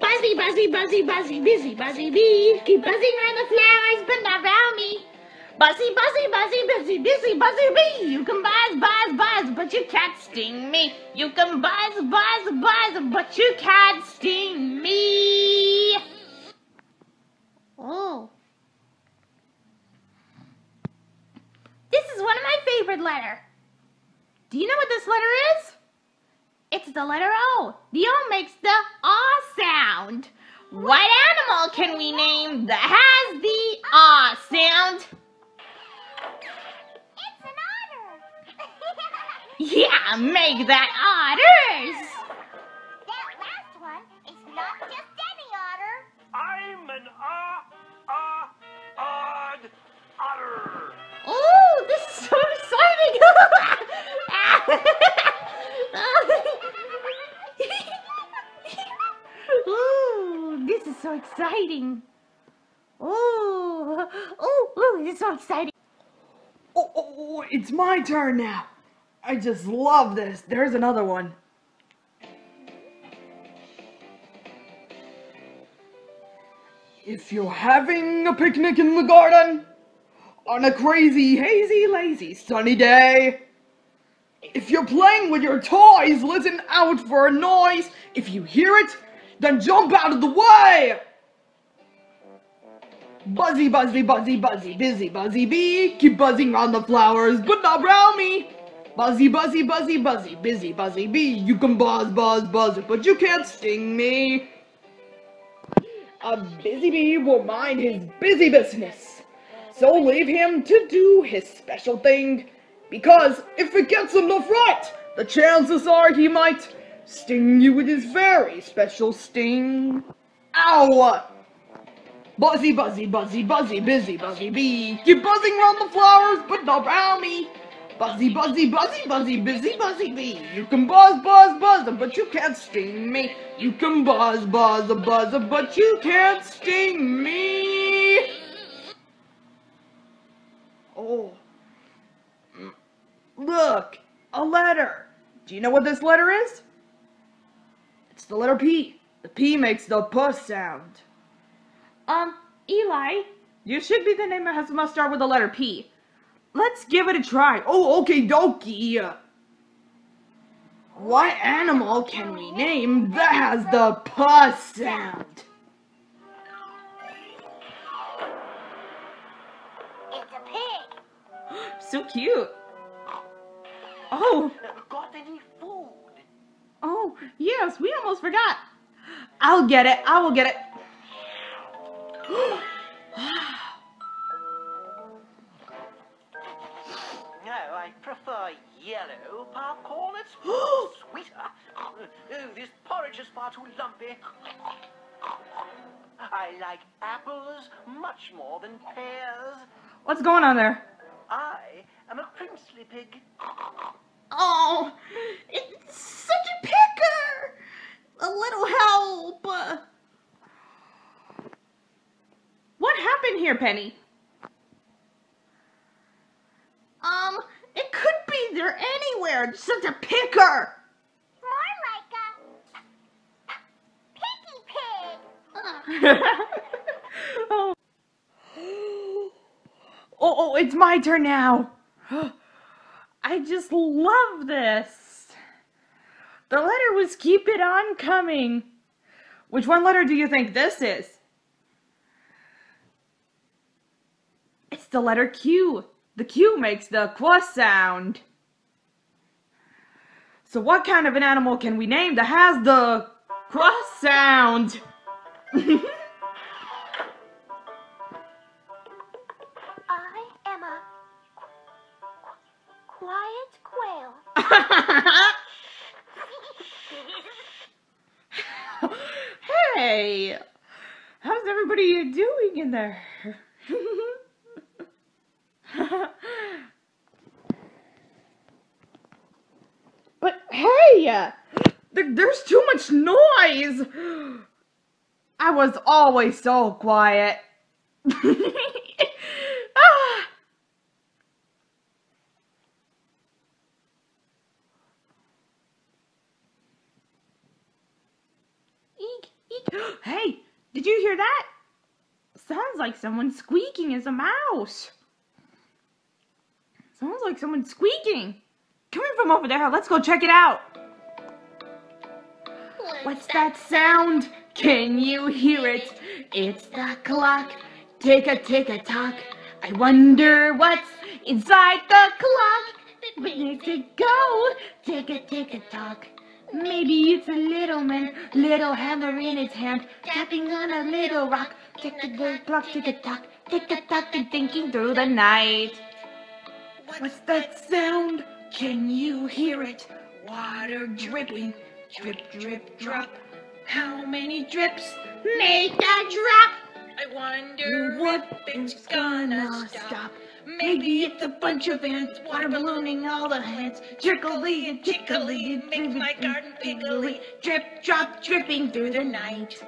Buzzy, buzzy, buzzy, buzzy, busy, buzzy bee. Keep buzzing around the flowers, but not around me. Buzzy, buzzy, buzzy, busy, busy, buzzy bee. You can buzz, buzz, buzz, but you can't sting me. You can buzz, buzz, buzz, but you can't sting me. Oh. This is one of my favorite letter. Do you know what this letter is? It's the letter O. The O makes the ah sound. What animal can we name that has the ah sound? It's an otter. Yeah, make that otters. that last one is not just any otter. I'm an ah, Oh, this is so exciting! Ooh, this is so exciting. Ooh, ooh, ooh, this is so exciting. Oh, oh, oh, it's my turn now. I just love this. There's another one. If you're having a picnic in the garden on a crazy, hazy, lazy, sunny day, if you're playing with your toys, listen out for a noise. If you hear it, then jump out of the way. Buzzy, buzzy, buzzy, buzzy, busy, buzzy bee. Keep buzzing around the flowers, but not around me. Buzzy, buzzy, buzzy, buzzy, busy, buzzy bee. You can buzz, buzz, buzz, but you can't sting me. A busy bee will mind his busy business. So leave him to do his special thing. Because if it gets him enough right, the chances are he might sting you with his very special sting. Ow! Buzzy, buzzy, buzzy, buzzy, busy, buzzy bee. Keep buzzing around the flowers, but not around me. Buzzy, buzzy, buzzy, buzzy, busy, buzzy bee. You can buzz, buzz, buzz, but you can't sting me. You can buzz, buzz, buzz, but you can't sting me. Oh. Look, a letter. Do you know what this letter is? It's the letter P. The P makes the puss sound. Um, Eli, You should be the name that has must start with the letter P. Let's give it a try. Oh, okay, dokie. What animal can we name that has the puss sound? So cute. Oh, Got any food? oh, yes, we almost forgot. I'll get it. I will get it. No, I prefer yellow popcorn. It's sweeter. Oh, this porridge is far too lumpy. I like apples much more than pears. What's going on there? I am a princely pig. Oh, it's such a picker. A little help. What happened here, Penny? Um, it could be there anywhere. It's such a picker. More like a piggy pig. oh. Oh, oh, it's my turn now. I just love this. The letter was keep it on coming. Which one letter do you think this is? It's the letter Q. The Q makes the qua sound. So what kind of an animal can we name that has the qua sound? in there? but hey, there, there's too much noise. I was always so quiet. ah. Eek, eek. Hey, did you hear that? Sounds like someone squeaking as a mouse. Sounds like someone squeaking. Coming from over there, let's go check it out. What's that sound? Can you hear it? It's the clock. Tick a tick a tock. I wonder what's inside the clock. Ready to go. Tick a tick a tock. Maybe it's a little man, little hammer in his hand, tapping on a little rock. Tick a tick clock, tick a tock, tick a tock, and thinking through the night. What's that sound? Can you hear it? Water dripping, drip, drip, drop. How many drips make that drop? I wonder what thing's gonna stop. Maybe it's a bunch of ants, water ballooning all the hands, trickly and tickly, it makes my garden pickly, drip, drop, dripping through the night.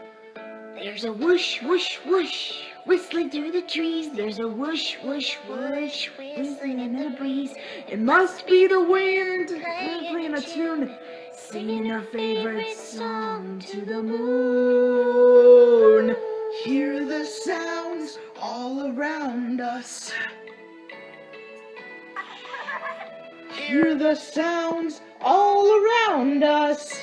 There's a whoosh, whoosh, whoosh, whistling through the trees. There's a whoosh, whoosh, whoosh, whistling in the breeze. It must be the wind playing a tune, singing her favorite song to the moon. Hear the sounds all around us. Hear the sounds all around us.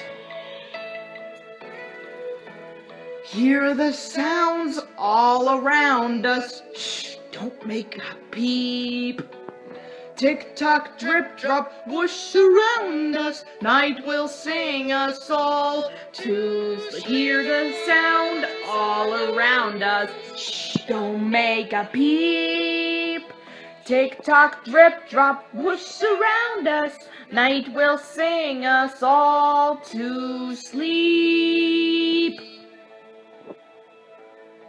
Hear the sounds all around us. Shh, don't make a peep. Tick tock, drip drop, whoosh around us. Night will sing us all to sleep. Hear the sound all around us. Shh, don't make a peep. Tick tock, drip drop, whoosh around us. Night will sing us all to sleep.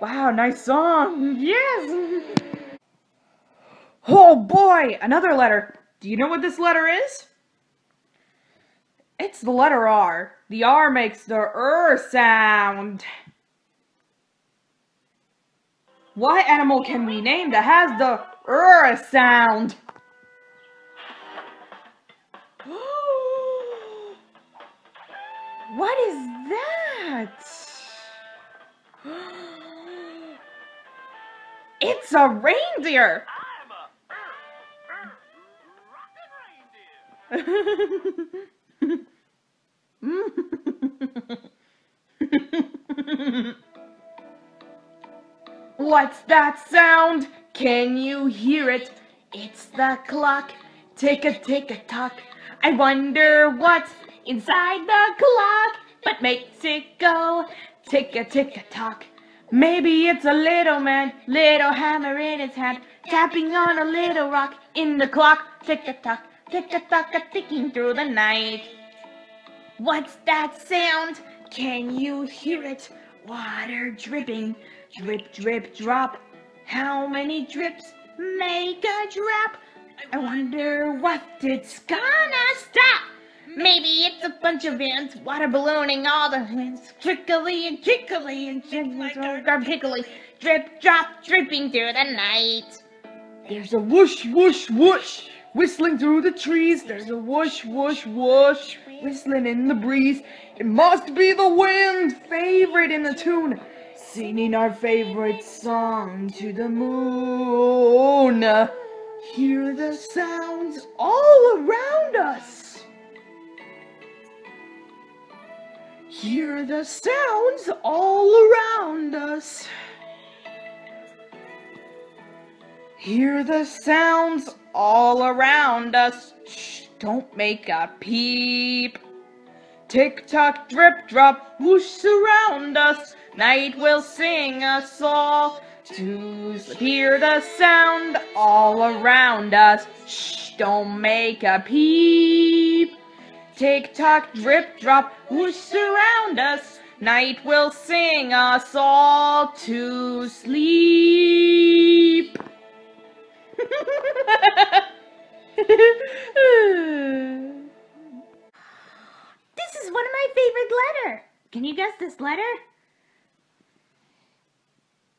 Wow, nice song. Yes. Oh boy, another letter. Do you know what this letter is? It's the letter R. The R makes the R sound. What animal can we name that has the R sound? what is that? It's a reindeer. I'm a reindeer. What's that sound? Can you hear it? It's the clock. Tick a tick a tock. I wonder what's inside the clock, but makes it go tick a tick a tock. Maybe it's a little man, little hammer in his hand, tapping on a little rock in the clock. Tick a tock, tick a tock, a ticking through the night. What's that sound? Can you hear it? Water dripping, drip, drip, drop. How many drips make a drop? I wonder what it's gonna stop. Maybe it's a bunch of ants, water ballooning all the winds, trickly and trickly and trickly, pickly, drip, drop, dripping through the night. There's a whoosh, whoosh, whoosh, whistling through the trees. There's a whoosh, whoosh, whoosh, whistling in the breeze. It must be the wind, favorite in the tune, singing our favorite song to the moon. Hear the sounds all around us. Hear the sounds all around us. Hear the sounds all around us. Shh, don't make a peep. Tick tock, drip drop, whoosh surround us. Night will sing us all to sleep. Hear the sound all around us. Shh, don't make a peep. Tick tock, drip drop, whoosh surround us. Night will sing us all to sleep. This is one of my favorite letter. Can you guess this letter?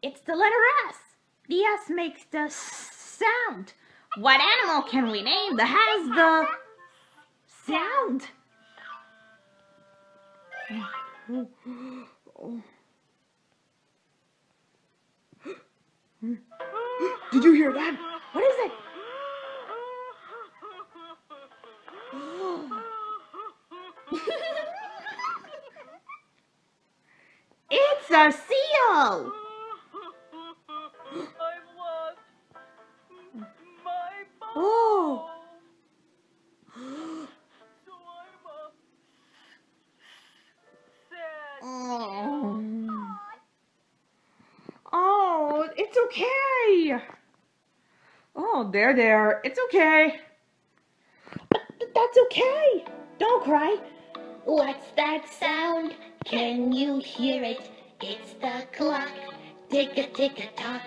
It's the letter S. The S makes the sound. What animal can we name that has the sound? Did you hear that? What is it? it's a seal. I've lost my ball. Oh. There, there. It's okay. That's okay. Don't cry. What's that sound? Can you hear it? It's the clock. Tick a tick a tock.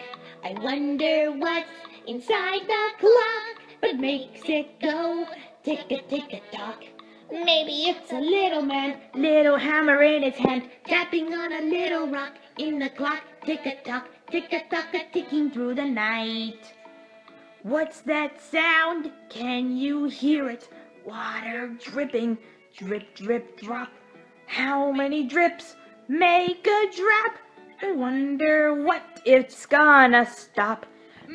I wonder what's inside the clock, but makes it go tick a tick a tock. Maybe it's a little man, little hammer in his hand, tapping on a little rock in the clock. Tick a tock, tick a tock, a ticking through the night. What's that sound? Can you hear it? Water dripping, drip, drip, drop. How many drips make a drop? I wonder what it's gonna stop.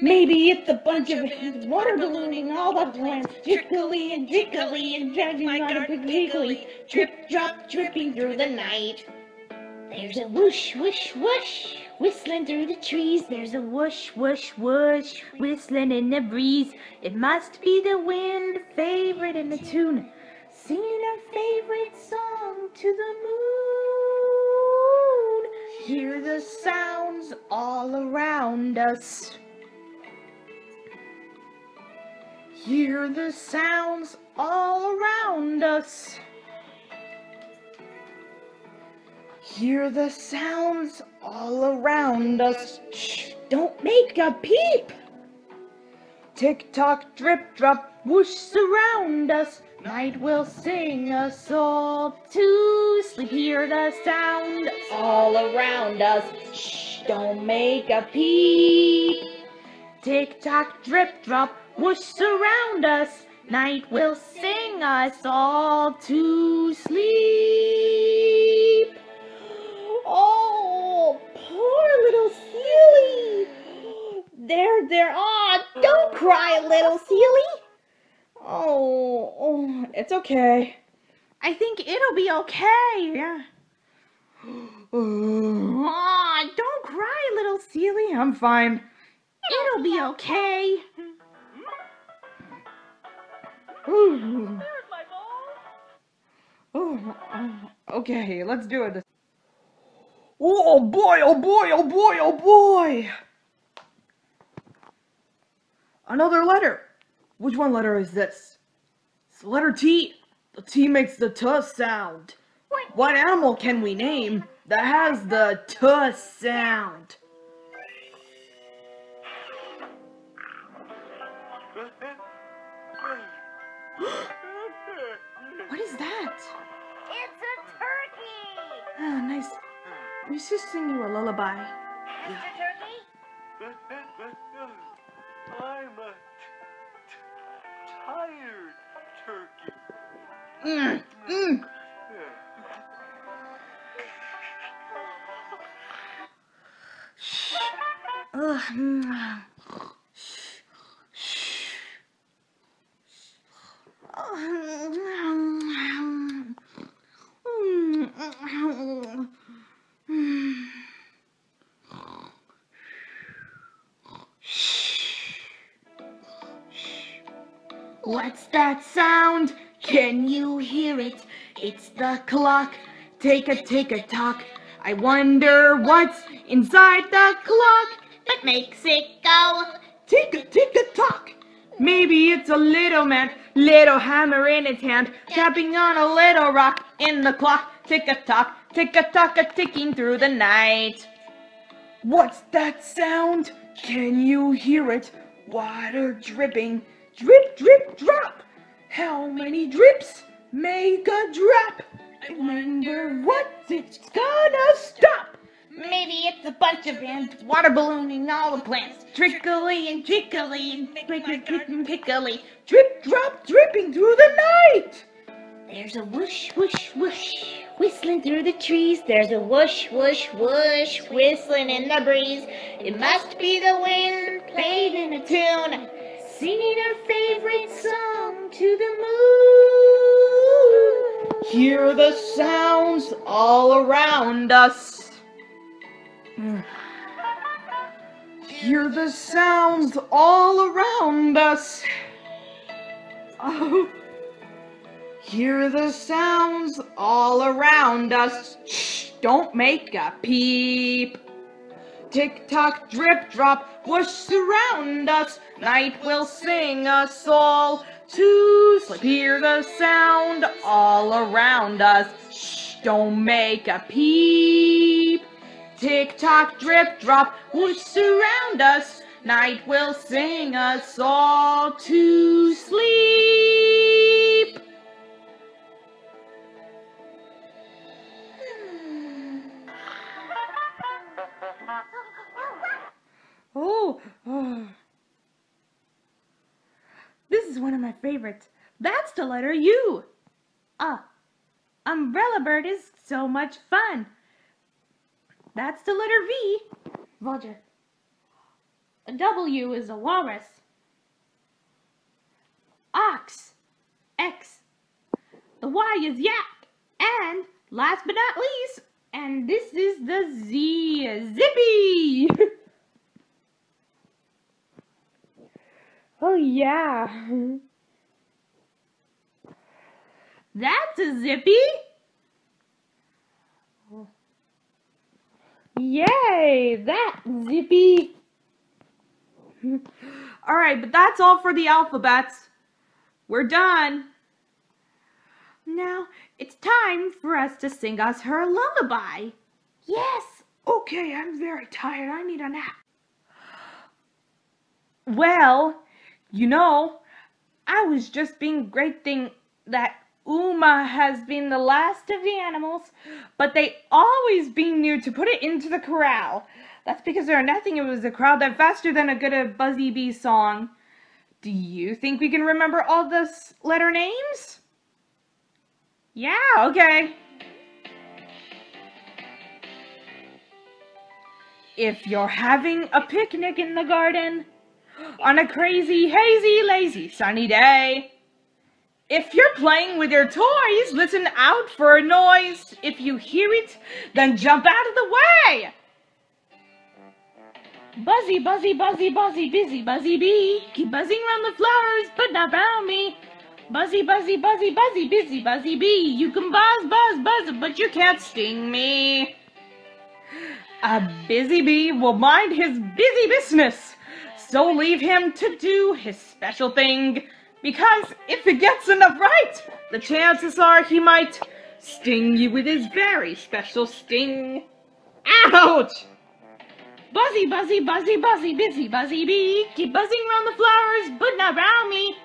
Maybe it's a bunch of ants, water ballooning all the plants, trickly and jiggly and dragging on a big wiggly, drip, drop, dripping through the night. There's a whoosh, whoosh, whoosh, whistling through the trees. There's a whoosh, whoosh, whoosh, whistling in the breeze. It must be the wind, favorite in the tune, singing our favorite song to the moon. Hear the sounds all around us. Hear the sounds all around us. Hear the sounds all around us. Shh, don't make a peep. Tick tock, drip drop, whoosh surround us. Night will sing us all to sleep. Hear the sound all around us. Shh, don't make a peep. Tick tock, drip drop, whoosh surround us. Night will sing us all to sleep. Oh, poor little Sealy. There, there. Ah, oh, don't cry, little Sealy. Oh, oh, it's okay. I think it'll be okay. Yeah. Oh, don't cry, little Sealy. I'm fine. It'll be okay. Ooh. Oh, okay, let's do it. Oh boy, oh boy, oh boy, oh boy! Another letter. Which one letter is this? It's the letter T. The T makes the T sound. What animal can we name that has the T sound? Let me just sing you a lullaby. Mr. Turkey? I'm a t- t- tired turkey. Mm, mm. Ugh, mm. What's that sound? Can you hear it? It's the clock. Take a take a talk. I wonder what's inside the clock. What makes it go? Tick a tick a tock. Maybe it's a little man, little hammer in his hand, tapping on a little rock in the clock. Tick a tock, tick a tock, a ticking through the night. What's that sound? Can you hear it? Water dripping, drip, drip, drop. How many drips make a drop? I wonder what it's gonna stop. Maybe it's a bunch of ants water ballooning all the plants. Trickly and trickly and pickly pickly. Drip, drop, dripping through the night. There's a whoosh, whoosh, whoosh, whistling through the trees. There's a whoosh, whoosh, whoosh, whistling in the breeze. It must be the wind played in a tune, singing her favorite song to the moon. Hear the sounds all around us. Hear the sounds all around us. Oh. Hear the sounds all around us. Shh, don't make a peep. Tick tock, drip drop, whoosh surround us. Night will sing us all to sleep. Hear the sound all around us. Shh, don't make a peep. Tick tock, drip drop, whoosh surround us. Night will sing us all to sleep. Oh, oh. This is one of my favorites. That's the letter U. Ah, Umbrella Bird is so much fun. That's the letter V. Roger. A W is a walrus. Ox. X. The Y is yak. And last but not least, and this is the Z. Zippy. oh yeah. That's a zippy. Yay, that zippy. all right, but that's all for the alphabets. We're done. Now, it's time for us to sing us her lullaby. Yes. Okay, I'm very tired. I need a nap. Well, you know, I was just being great thing that Uma has been the last of the animals, but they always been near to put it into the corral. That's because there are nothing. It was a crowd that faster than a good a Buzzy Bee song. Do you think we can remember all the letter names? Yeah, okay. If you're having a picnic in the garden on a crazy, hazy, lazy, sunny day, If you're playing with your toys, listen out for a noise. If you hear it, then jump out of the way. Buzzy, buzzy, buzzy, buzzy, busy, buzzy bee. Keep buzzing around the flowers, but not around me. Buzzy, buzzy, buzzy, buzzy, busy, buzzy bee. You can buzz, buzz, buzz, but you can't sting me. A busy bee will mind his busy business, so leave him to do his special thing. Because if he gets enough right, the chances are he might sting you with his very special sting. Ouch! Buzzy, buzzy, buzzy, buzzy, busy, buzzy bee. Keep buzzing around the flowers, but not around me.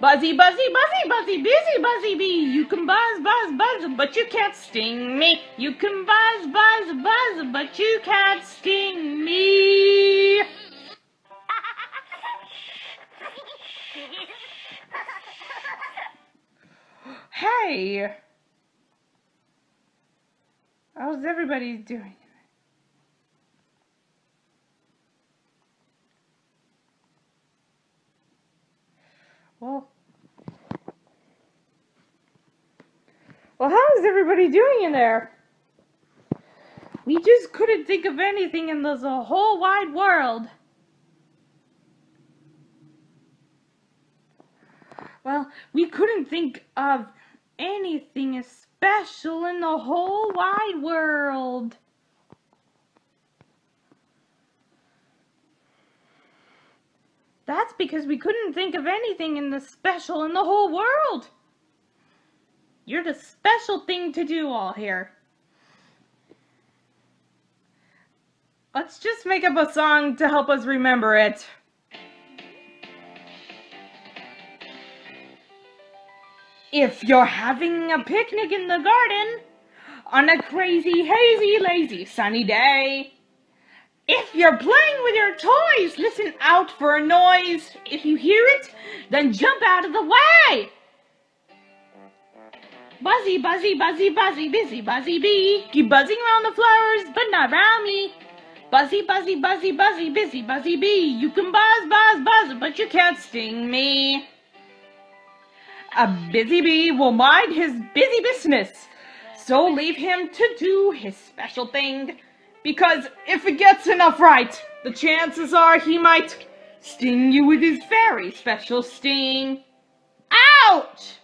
Buzzy, buzzy, buzzy, buzzy, busy, buzzy bee. You can buzz, buzz, buzz, but you can't sting me. You can buzz, buzz, buzz, but you can't sting me. Hey! How's everybody doing? Well, well, how is everybody doing in there? We just couldn't think of anything in this whole wide world. Well, we couldn't think of anything is special in the whole wide world. That's because we couldn't think of anything in the special in the whole world. You're the special thing to do all here. Let's just make up a song to help us remember it. If you're having a picnic in the garden on a crazy, hazy, lazy, sunny day, if you're playing with your toys, listen out for a noise. If you hear it, then jump out of the way. Buzzy, buzzy, buzzy, buzzy, busy, buzzy bee. Keep buzzing around the flowers, but not around me. Buzzy, buzzy, buzzy, buzzy, busy, buzzy bee. You can buzz, buzz, buzz, but you can't sting me. A busy bee will mind his busy business, so leave him to do his special thing. Because if he gets enough right, the chances are he might sting you with his very special sting. Ouch!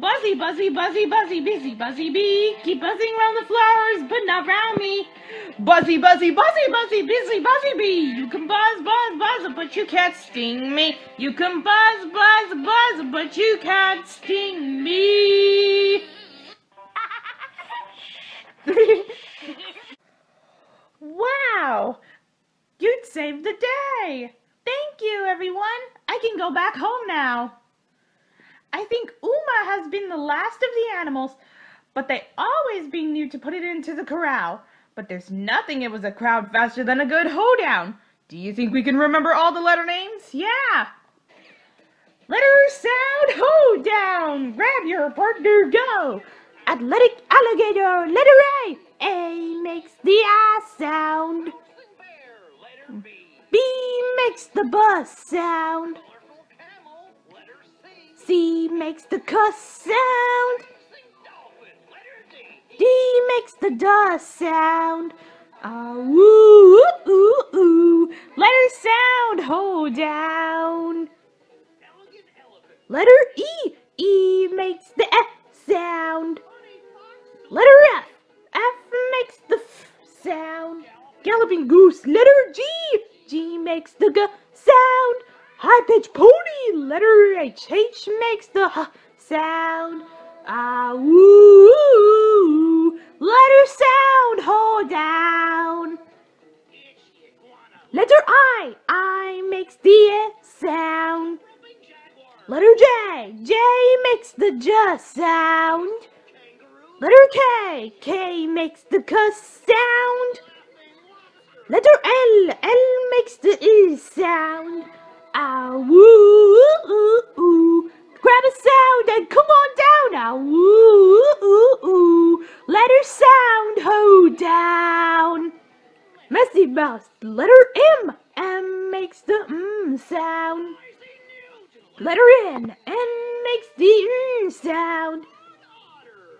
Buzzy, buzzy, buzzy, buzzy, busy, buzzy bee. Keep buzzing around the flowers, but not around me. Buzzy, buzzy, buzzy, buzzy, busy, buzzy bee. You can buzz, buzz, buzz, but you can't sting me. You can buzz, buzz, buzz, but you can't sting me. wow! You'd saved the day. Thank you, everyone. I can go back home now. I think Uma has been the last of the animals, but they always being new to put it into the corral. But there's nothing it was a crowd faster than a good hoedown. Do you think we can remember all the letter names? Yeah. Letter sound hoedown. Grab your partner, go. Athletic alligator, letter A. A makes the I sound. B makes the bus sound. C makes the cuss sound. D makes the dust sound. Ah, woo, ooh, ooh. Letter sound, hoedown. Letter E. E makes the F sound. Letter F. F makes the F sound. Galloping goose. Letter G. G makes the G sound. High pitched pony. Letter H. H makes the H sound. Ah, woo. Letter sound, hoedown. Letter I. I makes the sound. Letter J. J makes the J sound. Letter K. K makes the cuss sound. Letter L. L makes the I sound. Woo, ooh, ooh. Grab a sound and come on down. Ah, woo, ooh, ooh. Letter sound, hoedown. Messy Mouse. Letter M. M makes the M sound. Letter N. N makes the N sound.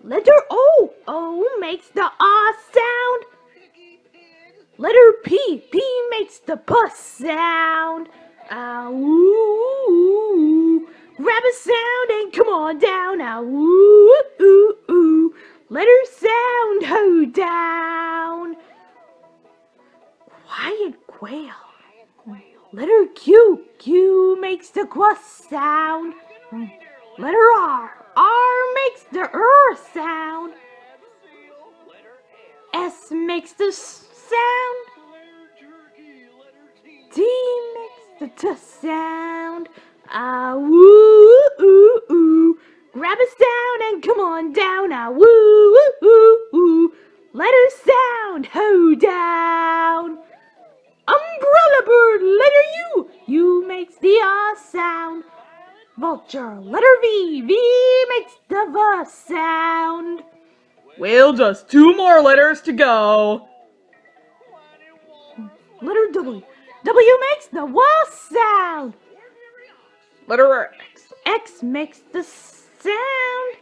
Letter O. O makes the ah sound. Letter P. P makes the P sound. Ah, ooh. Grab a sound and come on down. Ah, ooh, ooh, ooh. Letter sound, hoedown. Quiet quail. Letter Q. Q makes the quas sound. Letter R. R makes the er sound. S makes the sound. T makes the t sound. Ah, woo, ooh, ooh. Grab a sound and come on down. Ah, woo, ooh, ooh, ooh. Letter sound, hoedown. Umbrella bird, letter U. U makes the ah sound. Vulture, letter V. V makes the V sound. Well, just two more letters to go. Letter W. W makes the W sound. Letter X. X makes the sound.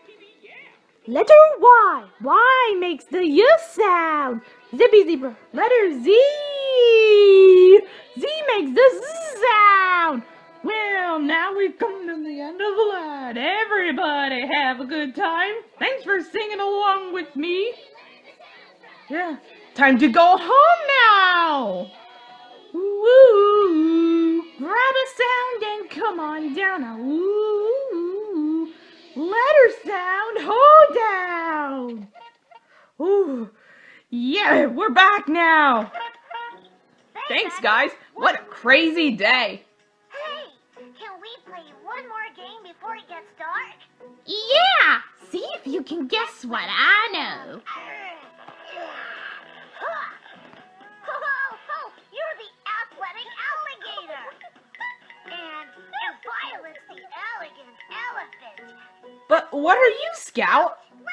Letter Y. Y makes the Y sound. Zippy zebra. Letter Z. Z makes the Z sound. Well, now we've come to the end of the line. Everybody have a good time. Thanks for singing along with me. Yeah, time to go home now. Woo! Grab a sound and come on down. Ah, Woo! Letter sound, hoedown. Ooh, yeah, we're back now. Thanks, guys. What a crazy day. Hey, can we play one more game before it gets dark? Yeah! See if you can guess what I know. Violet's the elegant elephant. But what are you, Scout? Well,